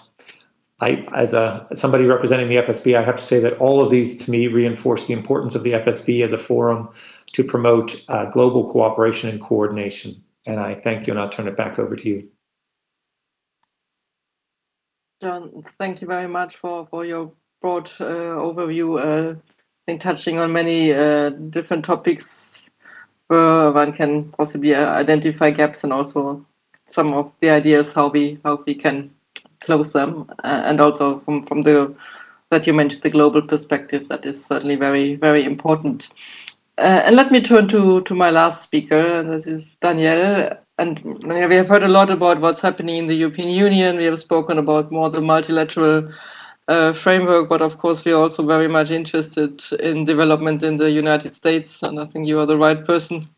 Speaker 6: I, as a somebody representing the FSB, I have to say that all of these to me reinforce the importance of the FSB as a forum to promote uh, global cooperation and coordination. And I thank you, and I'll turn it back over to you.
Speaker 2: John, thank you very much for, for your broad uh, overview, uh, I think touching on many uh, different topics where one can possibly identify gaps and also some of the ideas how we how we can close them, and also from from the that you mentioned the global perspective that is certainly very very important. Uh, and let me turn to, to my last speaker, this is Daniel. And we have heard a lot about what's happening in the European Union. We have spoken about more the multilateral uh, framework, but of course we are also very much interested in development in the United States, and I think you are the right person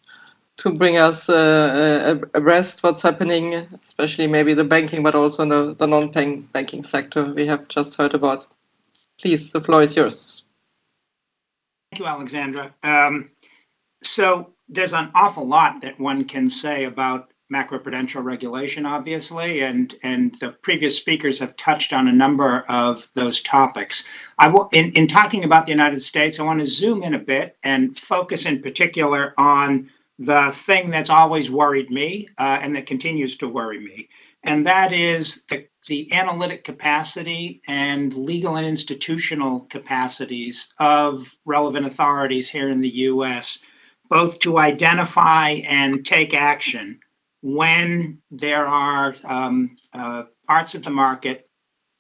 Speaker 2: to bring us uh, abreast what's happening, especially maybe the banking, but also the, the non-banking sector we have just heard about. Please, the floor is yours.
Speaker 7: Thank you, Alexandra. Um, so there's an awful lot that one can say about macroprudential regulation, obviously, and and the previous speakers have touched on a number of those topics. I will, in in talking about the United States, I want to zoom in a bit and focus in particular on the thing that's always worried me uh, and that continues to worry me, and that is the the analytic capacity and legal and institutional capacities of relevant authorities here in the U.S. Both to identify and take action when there are um, uh, parts of the market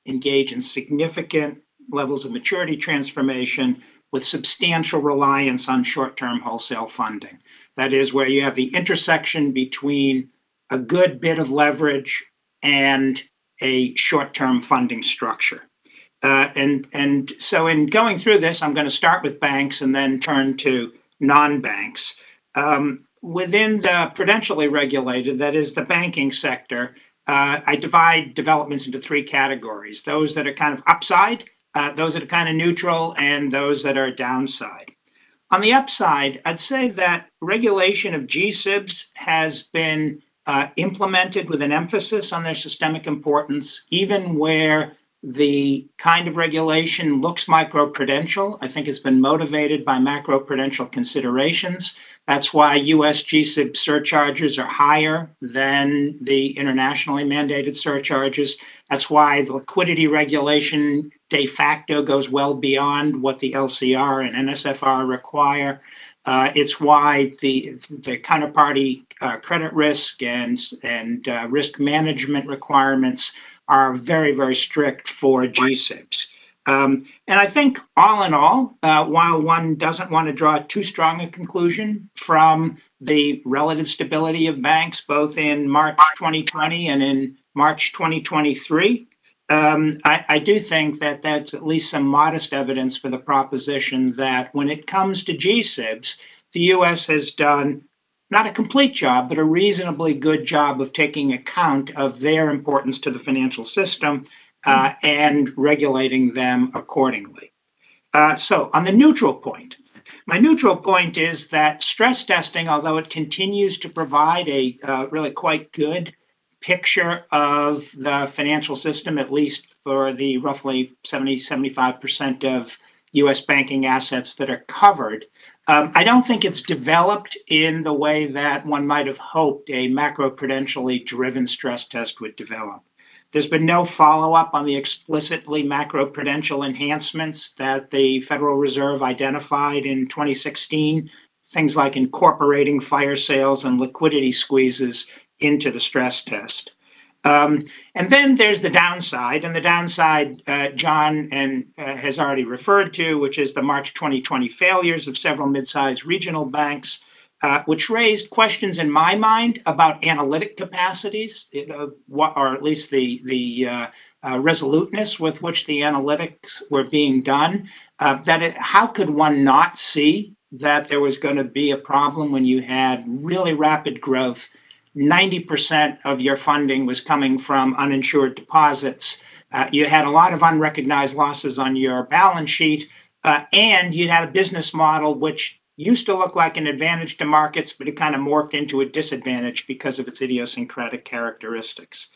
Speaker 7: engage in significant levels of maturity transformation with substantial reliance on short term wholesale funding. That is, where you have the intersection between a good bit of leverage and a short term funding structure. Uh, and, and so, in going through this, I'm going to start with banks and then turn to non banks. Um, within the prudentially regulated, that is the banking sector, uh, I divide developments into three categories those that are kind of upside, uh, those that are kind of neutral, and those that are downside. On the upside, I'd say that regulation of GSIBs has been uh, implemented with an emphasis on their systemic importance, even where the kind of regulation looks microprudential. I think it's been motivated by macroprudential considerations. That's why US GSIB surcharges are higher than the internationally mandated surcharges. That's why the liquidity regulation de facto goes well beyond what the LCR and NSFR require. Uh, it's why the the counterparty uh, credit risk and and uh, risk management requirements are very, very strict for GSIBs. Um, and I think, all in all, uh, while one doesn't want to draw too strong a conclusion from the relative stability of banks, both in March 2020 and in March 2023, um, I, I, do think that that's at least some modest evidence for the proposition that when it comes to GSIBs, the US has done not a complete job, but a reasonably good job of taking account of their importance to the financial system uh, and regulating them accordingly. Uh, so, on the neutral point, my neutral point is that stress testing, although it continues to provide a uh, really quite good picture of the financial system, at least for the roughly 70, 75% of US banking assets that are covered. Um, I don't think it's developed in the way that one might have hoped a macroprudentially driven stress test would develop. There's been no follow up on the explicitly macroprudential enhancements that the Federal Reserve identified in 2016, things like incorporating fire sales and liquidity squeezes into the stress test. Um, and then there's the downside, and the downside uh, John and uh, has already referred to, which is the March 2020 failures of several mid-sized regional banks, uh, which raised questions in my mind about analytic capacities, uh, what, or at least the the uh, uh, resoluteness with which the analytics were being done. that it, how could one not see that there was going to be a problem when you had really rapid growth 90% of your funding was coming from uninsured deposits. Uh, you had a lot of unrecognized losses on your balance sheet, uh, and you had a business model which used to look like an advantage to markets, but it kind of morphed into a disadvantage because of its idiosyncratic characteristics.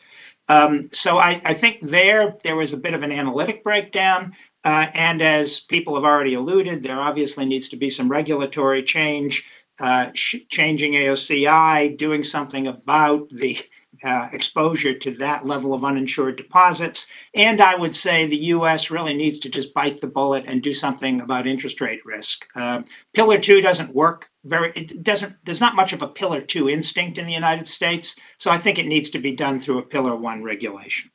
Speaker 7: Um, so I, I, think there there was a bit of an analytic breakdown, uh, and as people have already alluded, there obviously needs to be some regulatory change uh, changing AOCI, doing something about the uh, exposure to that level of uninsured deposits. And I would say the US really needs to just bite the bullet and do something about interest rate risk. Uh, pillar two doesn't work very, it doesn't, there's not much of a pillar two instinct in the United States. So I think it needs to be done through a pillar one regulation.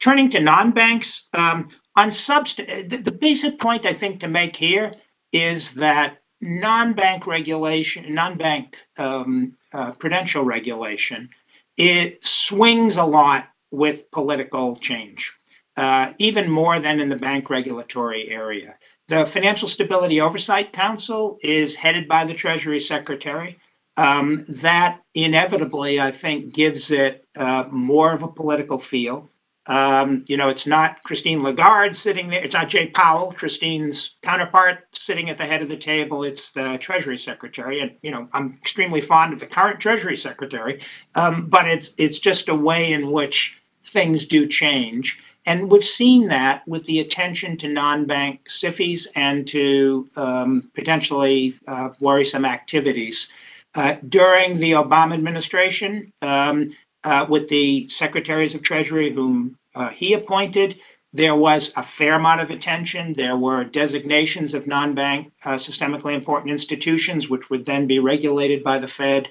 Speaker 7: Turning to non banks, um, on subst- the, the basic point I think to make here is that non-bank regulation, non-bank um, uh, prudential regulation, it swings a lot with political change, uh, even more than in the bank regulatory area. The Financial Stability Oversight Council is headed by the Treasury Secretary. Um, that inevitably, I think, gives it uh, more of a political feel. Um, you know, it's not Christine Lagarde sitting there. It's not Jay Powell, Christine's counterpart, sitting at the head of the table. It's the Treasury Secretary, and you know, I'm extremely fond of the current Treasury Secretary. Um, but it's it's just a way in which things do change, and we've seen that with the attention to non-bank SIFIs and to um, potentially uh, worrisome activities. Uh, during the Obama administration, um, uh, with the secretaries of Treasury whom uh, he appointed. There was a fair amount of attention. There were designations of non bank uh, systemically important institutions, which would then be regulated by the Fed.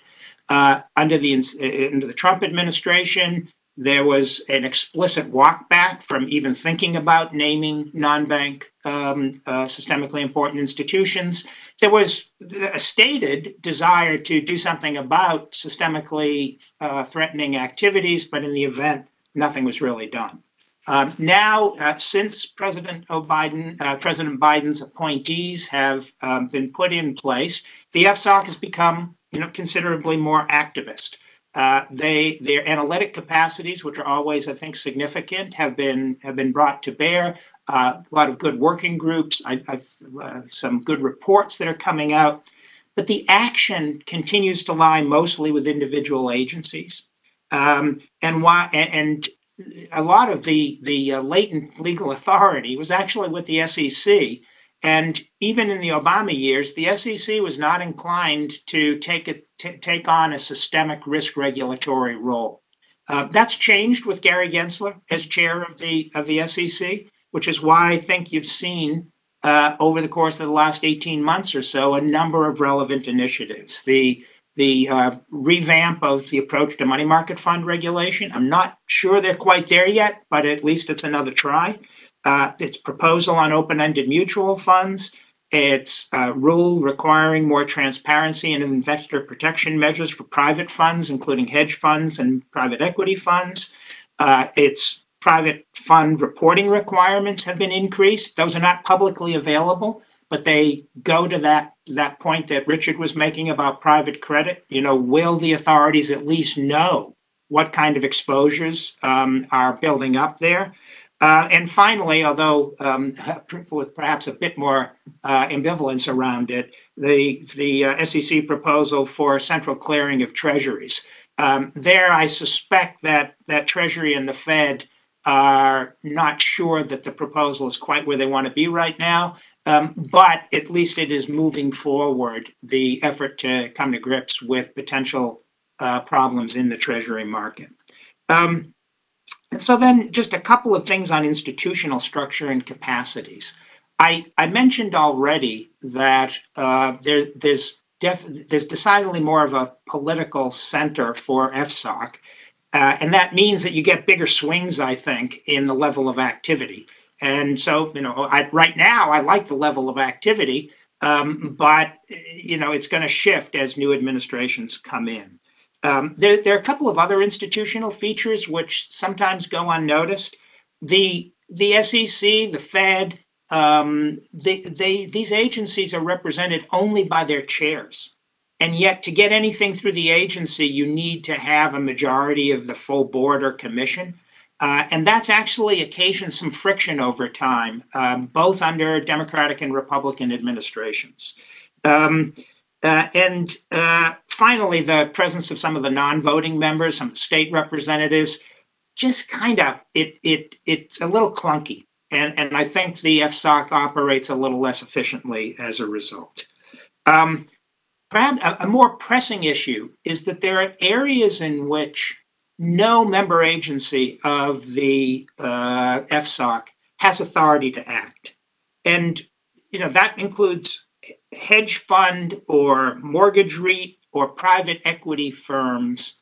Speaker 7: Uh, under, the, uh, under the Trump administration, there was an explicit walkback from even thinking about naming non bank um, uh, systemically important institutions. There was a stated desire to do something about systemically uh, threatening activities, but in the event, nothing was really done. Um, now, uh, since President Biden, uh, President Biden's appointees have um, been put in place, the FSOC has become, you know, considerably more activist. Uh, they their analytic capacities, which are always, I think, significant, have been have been brought to bear. Uh, a lot of good working groups, I, uh, some good reports that are coming out, but the action continues to lie mostly with individual agencies. Um, and why and, a lot of the the uh, latent legal authority was actually with the SEC, and even in the Obama years, the SEC was not inclined to take it take on a systemic risk regulatory role. Uh, that's changed with Gary Gensler as chair of the of the SEC, which is why I think you've seen uh, over the course of the last 18 months or so a number of relevant initiatives. The the uh, revamp of the approach to money market fund regulation. I'm not sure they're quite there yet, but at least it's another try. Uh, its proposal on open ended mutual funds, its uh, rule requiring more transparency and investor protection measures for private funds, including hedge funds and private equity funds, uh, its private fund reporting requirements have been increased. Those are not publicly available, but they go to that that point that Richard was making about private credit. You know, will the authorities at least know what kind of exposures um, are building up there? Uh, and finally, although um, with perhaps a bit more uh, ambivalence around it, the the uh, SEC proposal for central clearing of treasuries. Um, there, I suspect that that Treasury and the Fed are not sure that the proposal is quite where they want to be right now. Um, but at least it is moving forward the effort to come to grips with potential uh, problems in the Treasury market. Um, so then just a couple of things on institutional structure and capacities. I, I mentioned already that uh, there, there's there's decidedly more of a political center for FSOC, uh, and that means that you get bigger swings, I think, in the level of activity. And so, you know, I, right now I like the level of activity, um, but you know, it's going to shift as new administrations come in. Um, there, there are a couple of other institutional features which sometimes go unnoticed. The the SEC, the Fed, um, they, they, these agencies are represented only by their chairs. And yet, to get anything through the agency, you need to have a majority of the full board or commission. Uh, and that's actually occasioned some friction over time, um, both under Democratic and Republican administrations. Um, uh, and uh, finally, the presence of some of the non-voting members, some of the state representatives, just kind of it it it's a little clunky, and and I think the FSOC operates a little less efficiently as a result. Um, perhaps a, more pressing issue is that there are areas in which no member agency of the uh, FSOC has authority to act, and you know that includes hedge fund or mortgage REIT or private equity firms,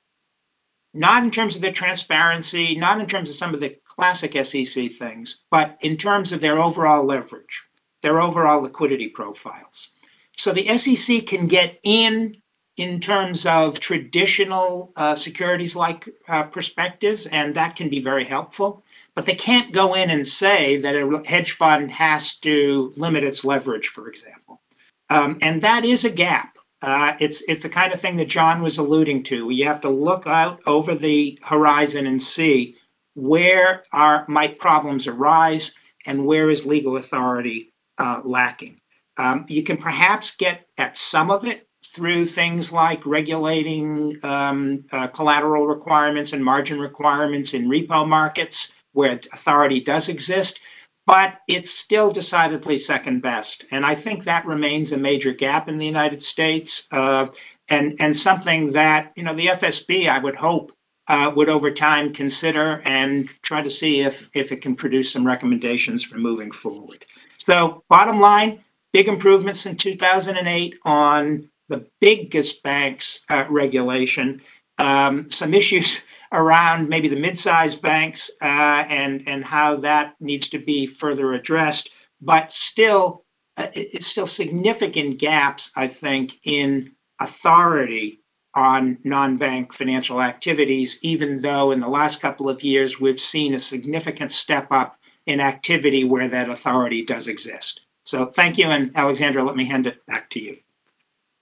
Speaker 7: not in terms of their transparency, not in terms of some of the classic SEC things, but in terms of their overall leverage, their overall liquidity profiles. So the SEC can get in in terms of traditional uh, securities like uh, perspectives, and that can be very helpful. But they can't go in and say that a hedge fund has to limit its leverage, for example. Um, and that is a gap. Uh, it's it's the kind of thing that John was alluding to. You have to look out over the horizon and see where are might problems arise and where is legal authority uh, lacking. Um, you can perhaps get at some of it through things like regulating um, uh, collateral requirements and margin requirements in repo markets where authority does exist but it's still decidedly second best. And I think that remains a major gap in the United States, uh, and and something that you know the FSB, I would hope, uh, would over time consider and try to see if if it can produce some recommendations for moving forward. So, bottom line, big improvements in 2008 on the biggest banks uh, regulation. Um, some issues around maybe the mid-sized banks uh, and and how that needs to be further addressed. But still, uh, it's still significant gaps, I think, in authority on non-bank financial activities. Even though in the last couple of years we've seen a significant step up in activity where that authority does exist. So thank you, and Alexandra, let me hand it back to you.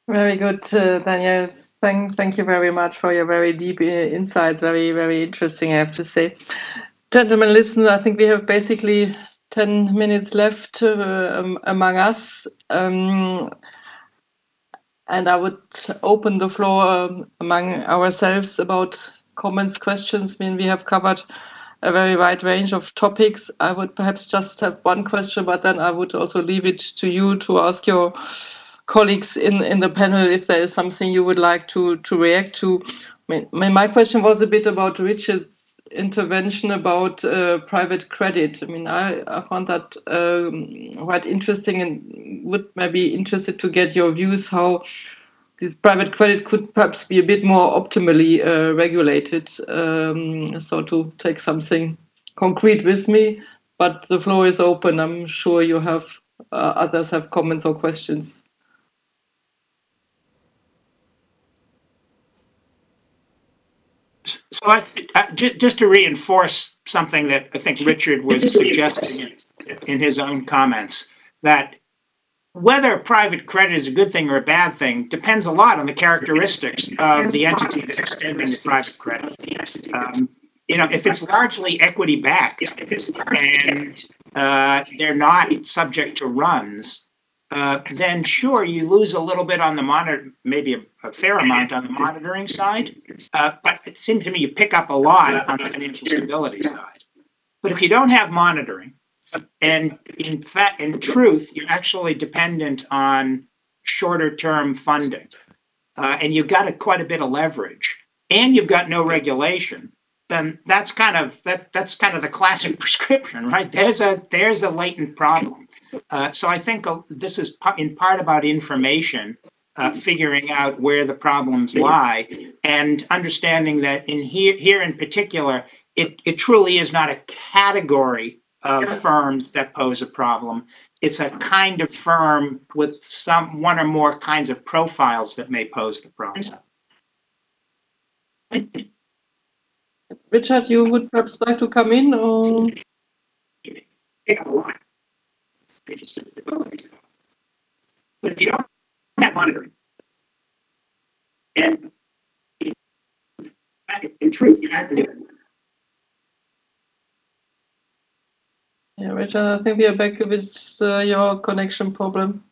Speaker 2: Very good, uh, Daniel. Thank, thank you very much for your very deep uh, insights. Very, very interesting, I have to say. Gentlemen, listen, I think we have basically 10 minutes left uh, um, among us. Um, and I would open the floor um, among ourselves about comments, questions. I mean, we have covered a very wide range of topics. I would perhaps just have one question, but then I would also leave it to you to ask your colleagues in, in the panel if there is something you would like to, to react to. I mean, my question was a bit about Richard's intervention about uh, private credit. I mean, I, I found that um, quite interesting and would maybe interested to get your views how this private credit could perhaps be a bit more optimally uh, regulated. Um, so to take something concrete with me, but the floor is open. I'm sure you have uh, others have comments or questions.
Speaker 7: So I, uh, j- just to reinforce something that I think Richard was suggesting in, in his own comments, that whether private credit is a good thing or a bad thing depends a lot on the characteristics of the entity that's extending the private credit. Um, you know, if it's largely equity backed and uh, they're not subject to runs, uh, then sure, you lose a little bit on the monitor, maybe a, a fair amount on the monitoring side. Uh, but it seems to me you pick up a lot on the financial stability side. But if you don't have monitoring, and in fact, in truth, you're actually dependent on shorter term funding, uh, and you've got a, quite a bit of leverage, and you've got no regulation. Then that's kind of that. That's kind of the classic prescription, right? There's a there's a latent problem. Uh, so I think uh, this is in part about information, uh, figuring out where the problems lie, and understanding that in here, here in particular, it, it truly is not a category of firms that pose a problem. It's a kind of firm with some one or more kinds of profiles that may pose the problem.
Speaker 2: Richard, you would perhaps like to come in or?
Speaker 7: But if you don't have monitoring, and in truth, you have to do it.
Speaker 2: Yeah, Richard, I think we are back with uh, your connection problem.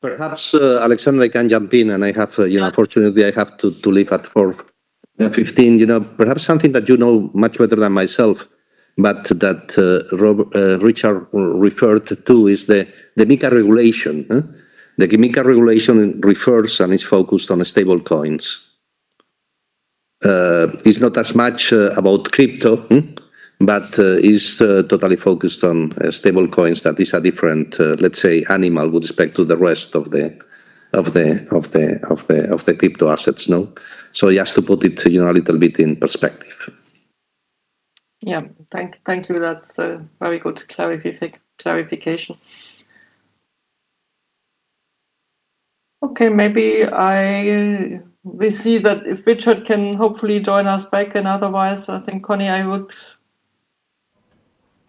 Speaker 3: Perhaps uh, Alexandra can jump in, and I have, uh, you know, unfortunately, I have to, to leave at four fifteen. You know, perhaps something that you know much better than myself but that uh, Rob, uh, Richard referred to is the, the MiCA regulation. Huh? The MiCA regulation refers and is focused on stable coins. Uh, it's not as much uh, about crypto, hmm? But uh, is uh, totally focused on stable coins. That is a different, let's say, animal with respect to the rest of the of the of the of the of the crypto assets. No, so just to put it, you know, a little bit in perspective.
Speaker 2: Yeah, thank thank you. That's a very good clarific clarification. Okay, maybe I we see that if Richard can hopefully join us back, and otherwise, I think Connie, I would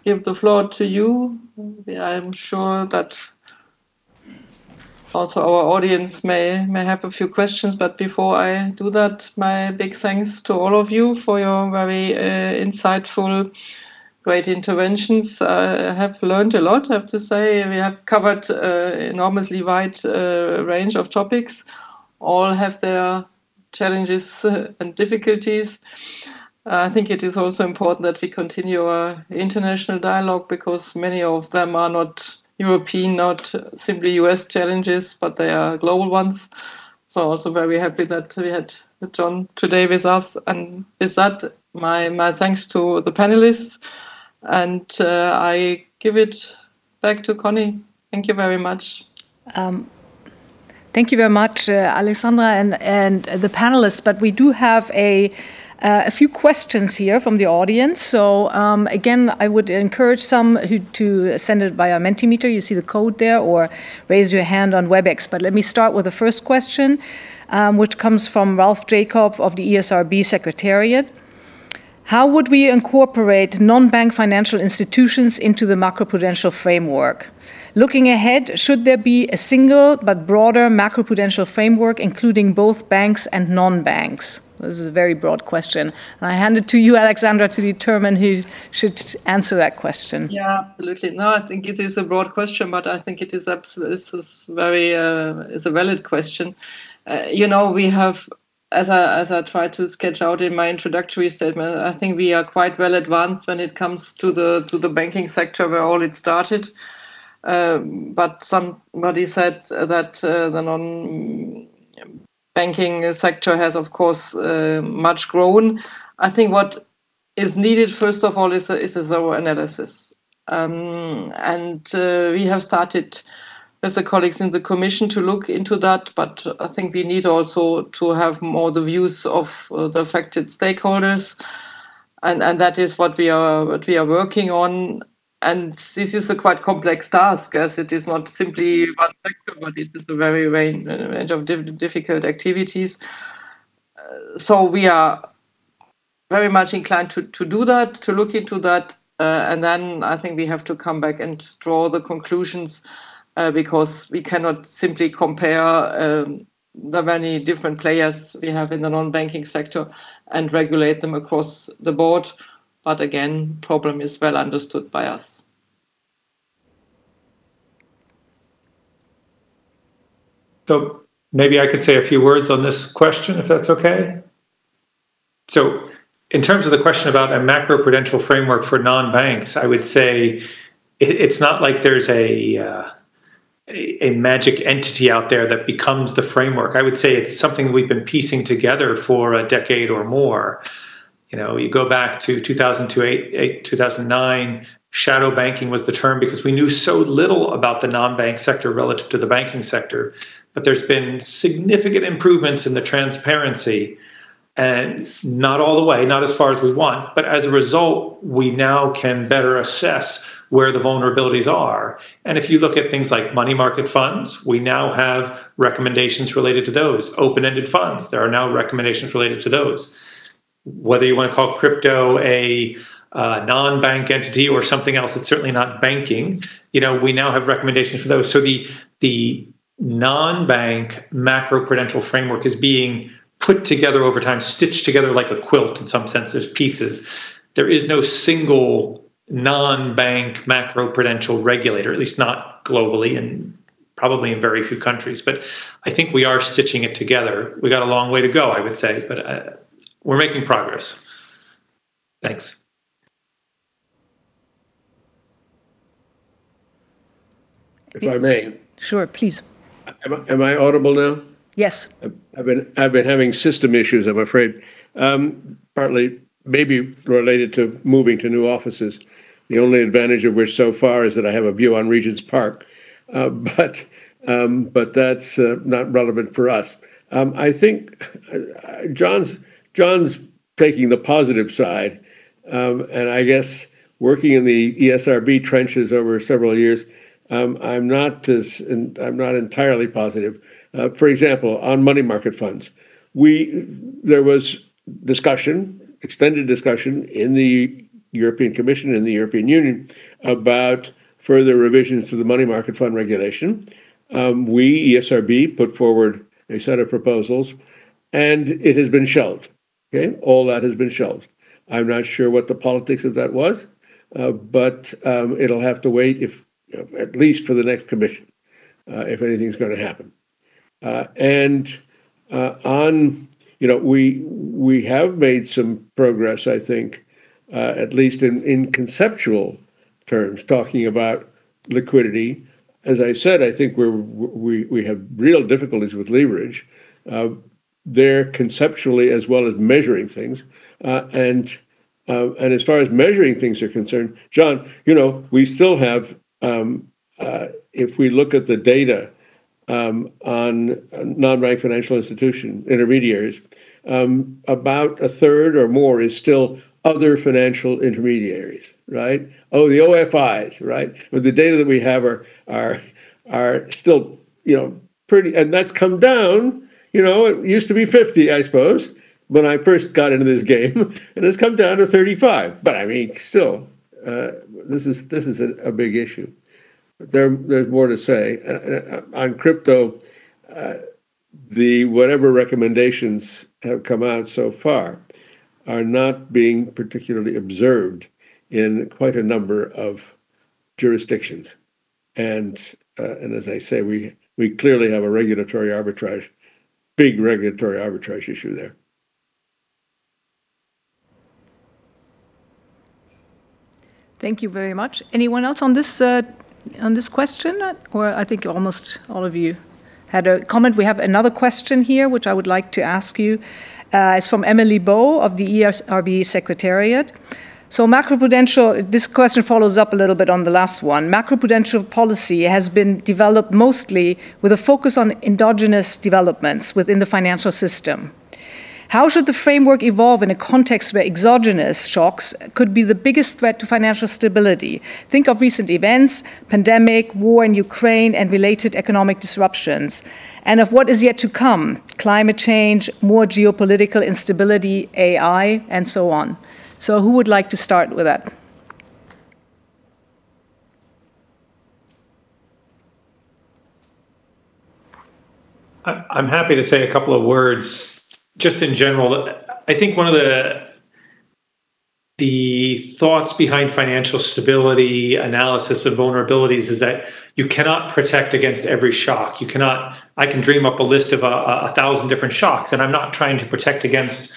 Speaker 2: give the floor to you. I'm sure that also our audience may may have a few questions but before i do that my big thanks to all of you for your very uh, insightful great interventions. I have learned a lot i have to say. We have covered uh, enormously wide uh, range of topics. All have their challenges and difficulties I think it is also important that we continue our international dialogue because many of them are not European, not simply US challenges, but they are global ones. So also very happy that we had John today with us. And with that, my, my thanks to the panelists. And uh, I give it back to Connie. Thank you very much. Um,
Speaker 1: thank you very much, uh, and, and the panelists. But we do have a uh, a few questions here from the audience. So um, again, I would encourage some who to send it via Mentimeter. You see the code there, or raise your hand on WebEx. But let me start with the first question, um, which comes from Ralph Jacob of the ESRB Secretariat. How would we incorporate non-bank financial institutions into the macroprudential framework? Looking ahead, should there be a single but broader macroprudential framework including both banks and non-banks? This is a very broad question. And I hand it to you, Alexandra, to determine who should answer that question.
Speaker 2: Yeah, absolutely. No, I think it is a broad question, but I think it is absolutely it's very uh, is a valid question. Uh, you know, we have, as I as I tried to sketch out in my introductory statement, I think we are quite well advanced when it comes to the to the banking sector where all it started. Uh, but somebody said that uh, the non banking sector has, of course, uh, much grown. I think what is needed, first of all, is a, is a thorough analysis. Um, and uh, we have started with the colleagues in the Commission to look into that, but I think we need also to have more the views of uh, the affected stakeholders. And, and that is what we are what we are working on and this is a quite complex task as it is not simply one sector, but it is a very range, range of difficult activities. so we are very much inclined to, to do that, to look into that. Uh, and then I think we have to come back and draw the conclusions uh, because we cannot simply compare um, the many different players we have in the non-banking sector and regulate them across the board. But again, problem is well understood by us.
Speaker 6: So maybe I could say a few words on this question, if that's okay. So in terms of the question about a macroprudential framework for non-banks, I would say it, it's not like there's a, uh, a, magic entity out there that becomes the framework. I would say it's something we've been piecing together for a decade or more. You know, you go back to 2008, 2009, shadow banking was the term because we knew so little about the non-bank sector relative to the banking sector. But there's been significant improvements in the transparency and not all the way, not as far as we want. But as a result, we now can better assess where the vulnerabilities are. And if you look at things like money market funds, we now have recommendations related to those. Open ended funds, there are now recommendations related to those. Whether you want to call crypto a uh, non-bank entity or something else, it's certainly not banking. You know, we now have recommendations for those. So the the non-bank macro-prudential framework is being put together over time, stitched together like a quilt in some sense. There's pieces. There is no single non-bank macro-prudential regulator, at least not globally and probably in very few countries. But I think we are stitching it together. We got a long way to go, I would say, but uh, we're making progress. Thanks.
Speaker 5: If I may.
Speaker 1: Sure, please.
Speaker 5: Am, am I audible now?
Speaker 1: Yes.
Speaker 5: I've been I've been having system issues. I'm afraid, um, partly maybe related to moving to new offices. The only advantage of which so far is that I have a view on Regent's Park, uh, but um, but that's uh, not relevant for us. Um, I think uh, John's John's taking the positive side, um, and I guess working in the ESRB trenches over several years, um, I'm not as I'm not entirely positive. Uh, for example, on money market funds, we there was discussion, extended discussion in the European Commission and the European Union about further revisions to the money market fund regulation. Um, we ESRB put forward a set of proposals, and it has been shelved. Okay, all that has been shelved. I'm not sure what the politics of that was, uh, but um, it'll have to wait if at least for the next commission, uh, if anything's going to happen. Uh, and uh, on, you know, we we have made some progress, I think, at least in, in conceptual terms, talking about liquidity. As I said, I think we're we we have real difficulties with leverage. Uh, there conceptually as well as measuring things, uh, and uh, and as far as measuring things are concerned, John, you know, we still have, um, uh, if we look at the data um, on non-bank financial institution intermediaries, um, about a third or more is still other financial intermediaries, right? Oh, the OFIs, right? But the data that we have are are are still, you know, pretty, and that's come down. You know, it used to be 50, I suppose, when I first got into this game, and it's come down to 35. But I mean, still, uh, this is this is a, a big issue there, there's more to say. Uh, on crypto, uh, the whatever recommendations have come out so far are not being particularly observed in quite a number of jurisdictions. And uh, and as I say, we we clearly have a regulatory arbitrage, big regulatory arbitrage issue there.
Speaker 1: Thank you very much. Anyone else on this uh, on this question? Or I think almost all of you had a comment. We have another question here, which I would like to ask you. Uh, it's from Emily Bow of the ESRB Secretariat. So macroprudential, this question follows up a little bit on the last one. Macroprudential policy has been developed mostly with a focus on endogenous developments within the financial system. How should the framework evolve in a context where exogenous shocks could be the biggest threat to financial stability? Think of recent events, pandemic, war in Ukraine, and related economic disruptions, and of what is yet to come climate change, more geopolitical instability, AI, and so on. So, who would like to start with that?
Speaker 6: I'm happy to say a couple of words just in general. I think one of the the thoughts behind financial stability analysis of vulnerabilities is that you cannot protect against every shock. You cannot. I can dream up a list of a, a thousand different shocks, and I'm not trying to protect against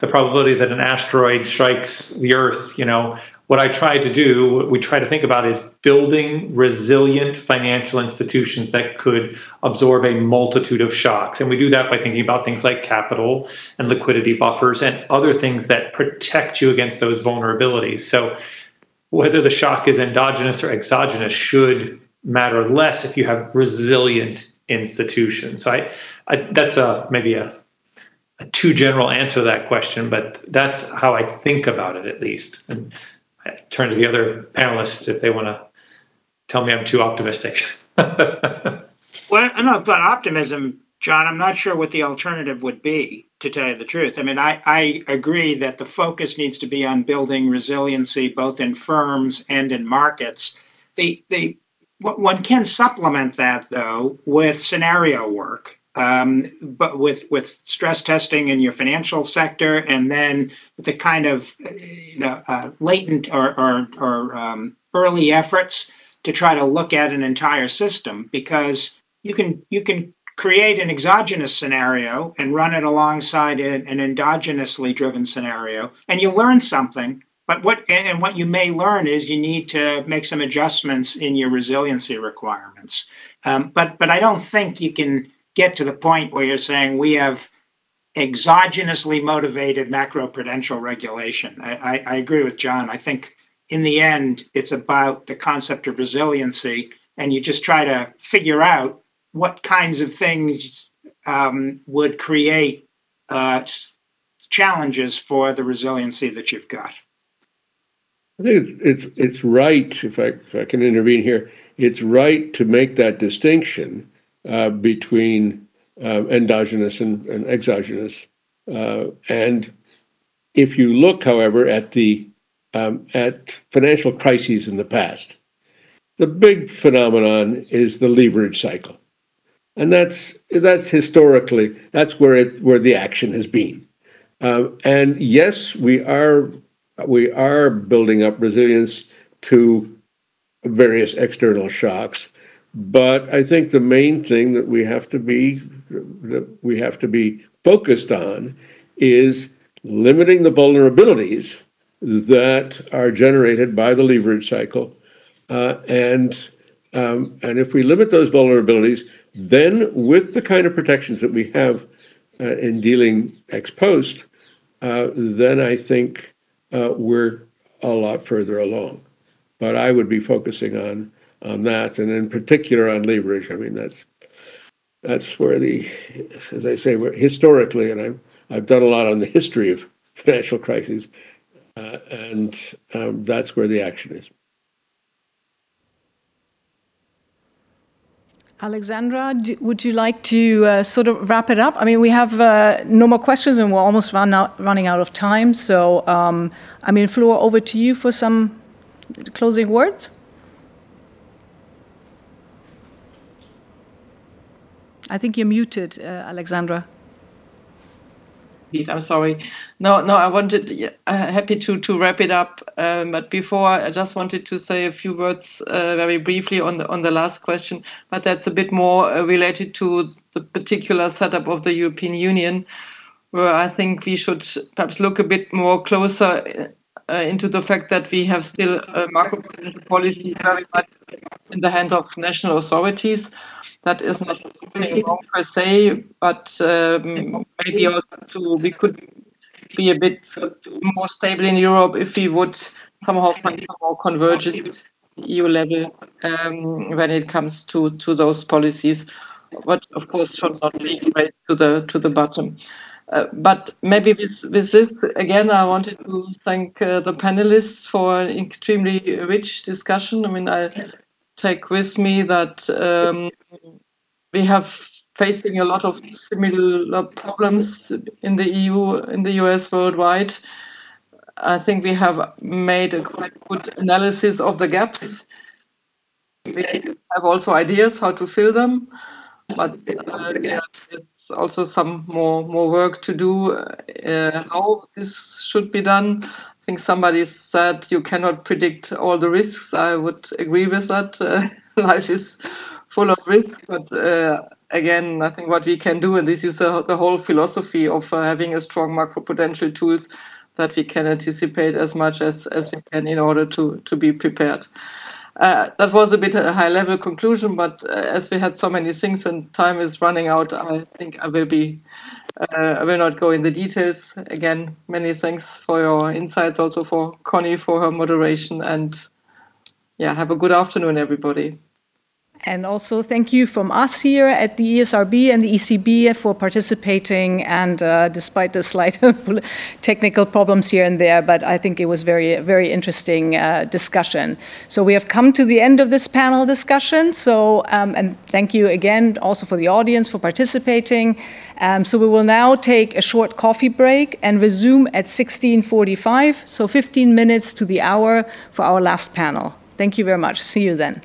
Speaker 6: the probability that an asteroid strikes the Earth. You know, what I try to do, what we try to think about is building resilient financial institutions that could absorb a multitude of shocks. And we do that by thinking about things like capital and liquidity buffers and other things that protect you against those vulnerabilities. So whether the shock is endogenous or exogenous should matter less if you have resilient institutions. So I, I that's a maybe a a too general answer to that question, but that's how I think about it at least. And I turn to the other panelists if they want to tell me I'm too optimistic.
Speaker 7: well, I know about optimism, John. I'm not sure what the alternative would be, to tell you the truth. I mean, I, I agree that the focus needs to be on building resiliency both in firms and in markets. The, the, one can supplement that, though, with scenario work um, but with with stress testing in your financial sector, and then the kind of you know uh, latent or or, or um, early efforts to try to look at an entire system, because you can you can create an exogenous scenario and run it alongside an, endogenously driven scenario, and you learn something. But what and what you may learn is you need to make some adjustments in your resiliency requirements. Um, but but I don't think you can get to the point where you're saying we have exogenously motivated macroprudential regulation. I, I, I, agree with John. I think in the end, it's about the concept of resiliency, and you just try to figure out what kinds of things um, would create uh, challenges for the resiliency that you've got.
Speaker 5: I think it's it's right if I if I can intervene here. It's right to make that distinction uh, between uh, endogenous and, and exogenous. Uh, and if you look, however, at the um, at financial crises in the past, the big phenomenon is the leverage cycle, and that's that's historically that's where it where the action has been. Uh, and yes, we are we are building up resilience to various external shocks, but I think the main thing that we have to be that we have to be focused on is limiting the vulnerabilities that are generated by the leverage cycle. Uh, and um, and if we limit those vulnerabilities, then with the kind of protections that we have uh, in dealing ex post, uh, then I think uh, we're a lot further along. But I would be focusing on on that, and in particular on leverage. I mean, that's that's where the, as I say, historically, and I've I've done a lot on the history of financial crises, uh, and um, that's where the action is.
Speaker 1: Alexandra, would you like to uh, sort of wrap it up? I mean, we have uh, no more questions and we're almost run out, running out of time. So, um, I mean, floor over to you for some closing words. I think you're muted, uh, Alexandra.
Speaker 2: I'm sorry. No, no, I wanted, uh, happy to, to wrap it up. Um, but before, I just wanted to say a few words uh, very briefly on the, on the last question, but that's a bit more uh, related to the particular setup of the European Union, where I think we should perhaps look a bit more closer uh, into the fact that we have still macroprudential policies very much in the hands of national authorities that is not really wrong per se, but um, maybe also we could be a bit more stable in Europe if we would somehow find a more convergent EU level um, when it comes to, to those policies. But of course, should not be right to the to the bottom. Uh, but maybe with, with this, again, I wanted to thank uh, the panelists for an extremely rich discussion. I mean, I take with me that um, we have facing a lot of similar problems in the EU, in the US, worldwide. I think we have made a quite good analysis of the gaps. We have also ideas how to fill them, but uh, yeah, also some more more work to do. Uh, how this should be done. I think somebody said you cannot predict all the risks. I would agree with that. Uh, life is full of risk, but uh, again, I think what we can do, and this is the, the whole philosophy of uh, having a strong macroprudential tools that we can anticipate as much as, as we can in order to, to be prepared. Uh, that was a bit a high level conclusion, but uh, as we had so many things and time is running out, I think I will be, uh, I will not go in the details. Again, many thanks for your insights, also for Connie for her moderation, and yeah, have a good afternoon, everybody.
Speaker 1: And also thank you from us here at the ESRB and the ECB for participating and uh, despite the slight technical problems here and there, but I think it was very, very interesting uh, discussion. So we have come to the end of this panel discussion. So, um, and thank you again also for the audience for participating. Um, so we will now take a short coffee break and resume at 1645, so 15 minutes to the hour for our last panel. Thank you very much. See you then.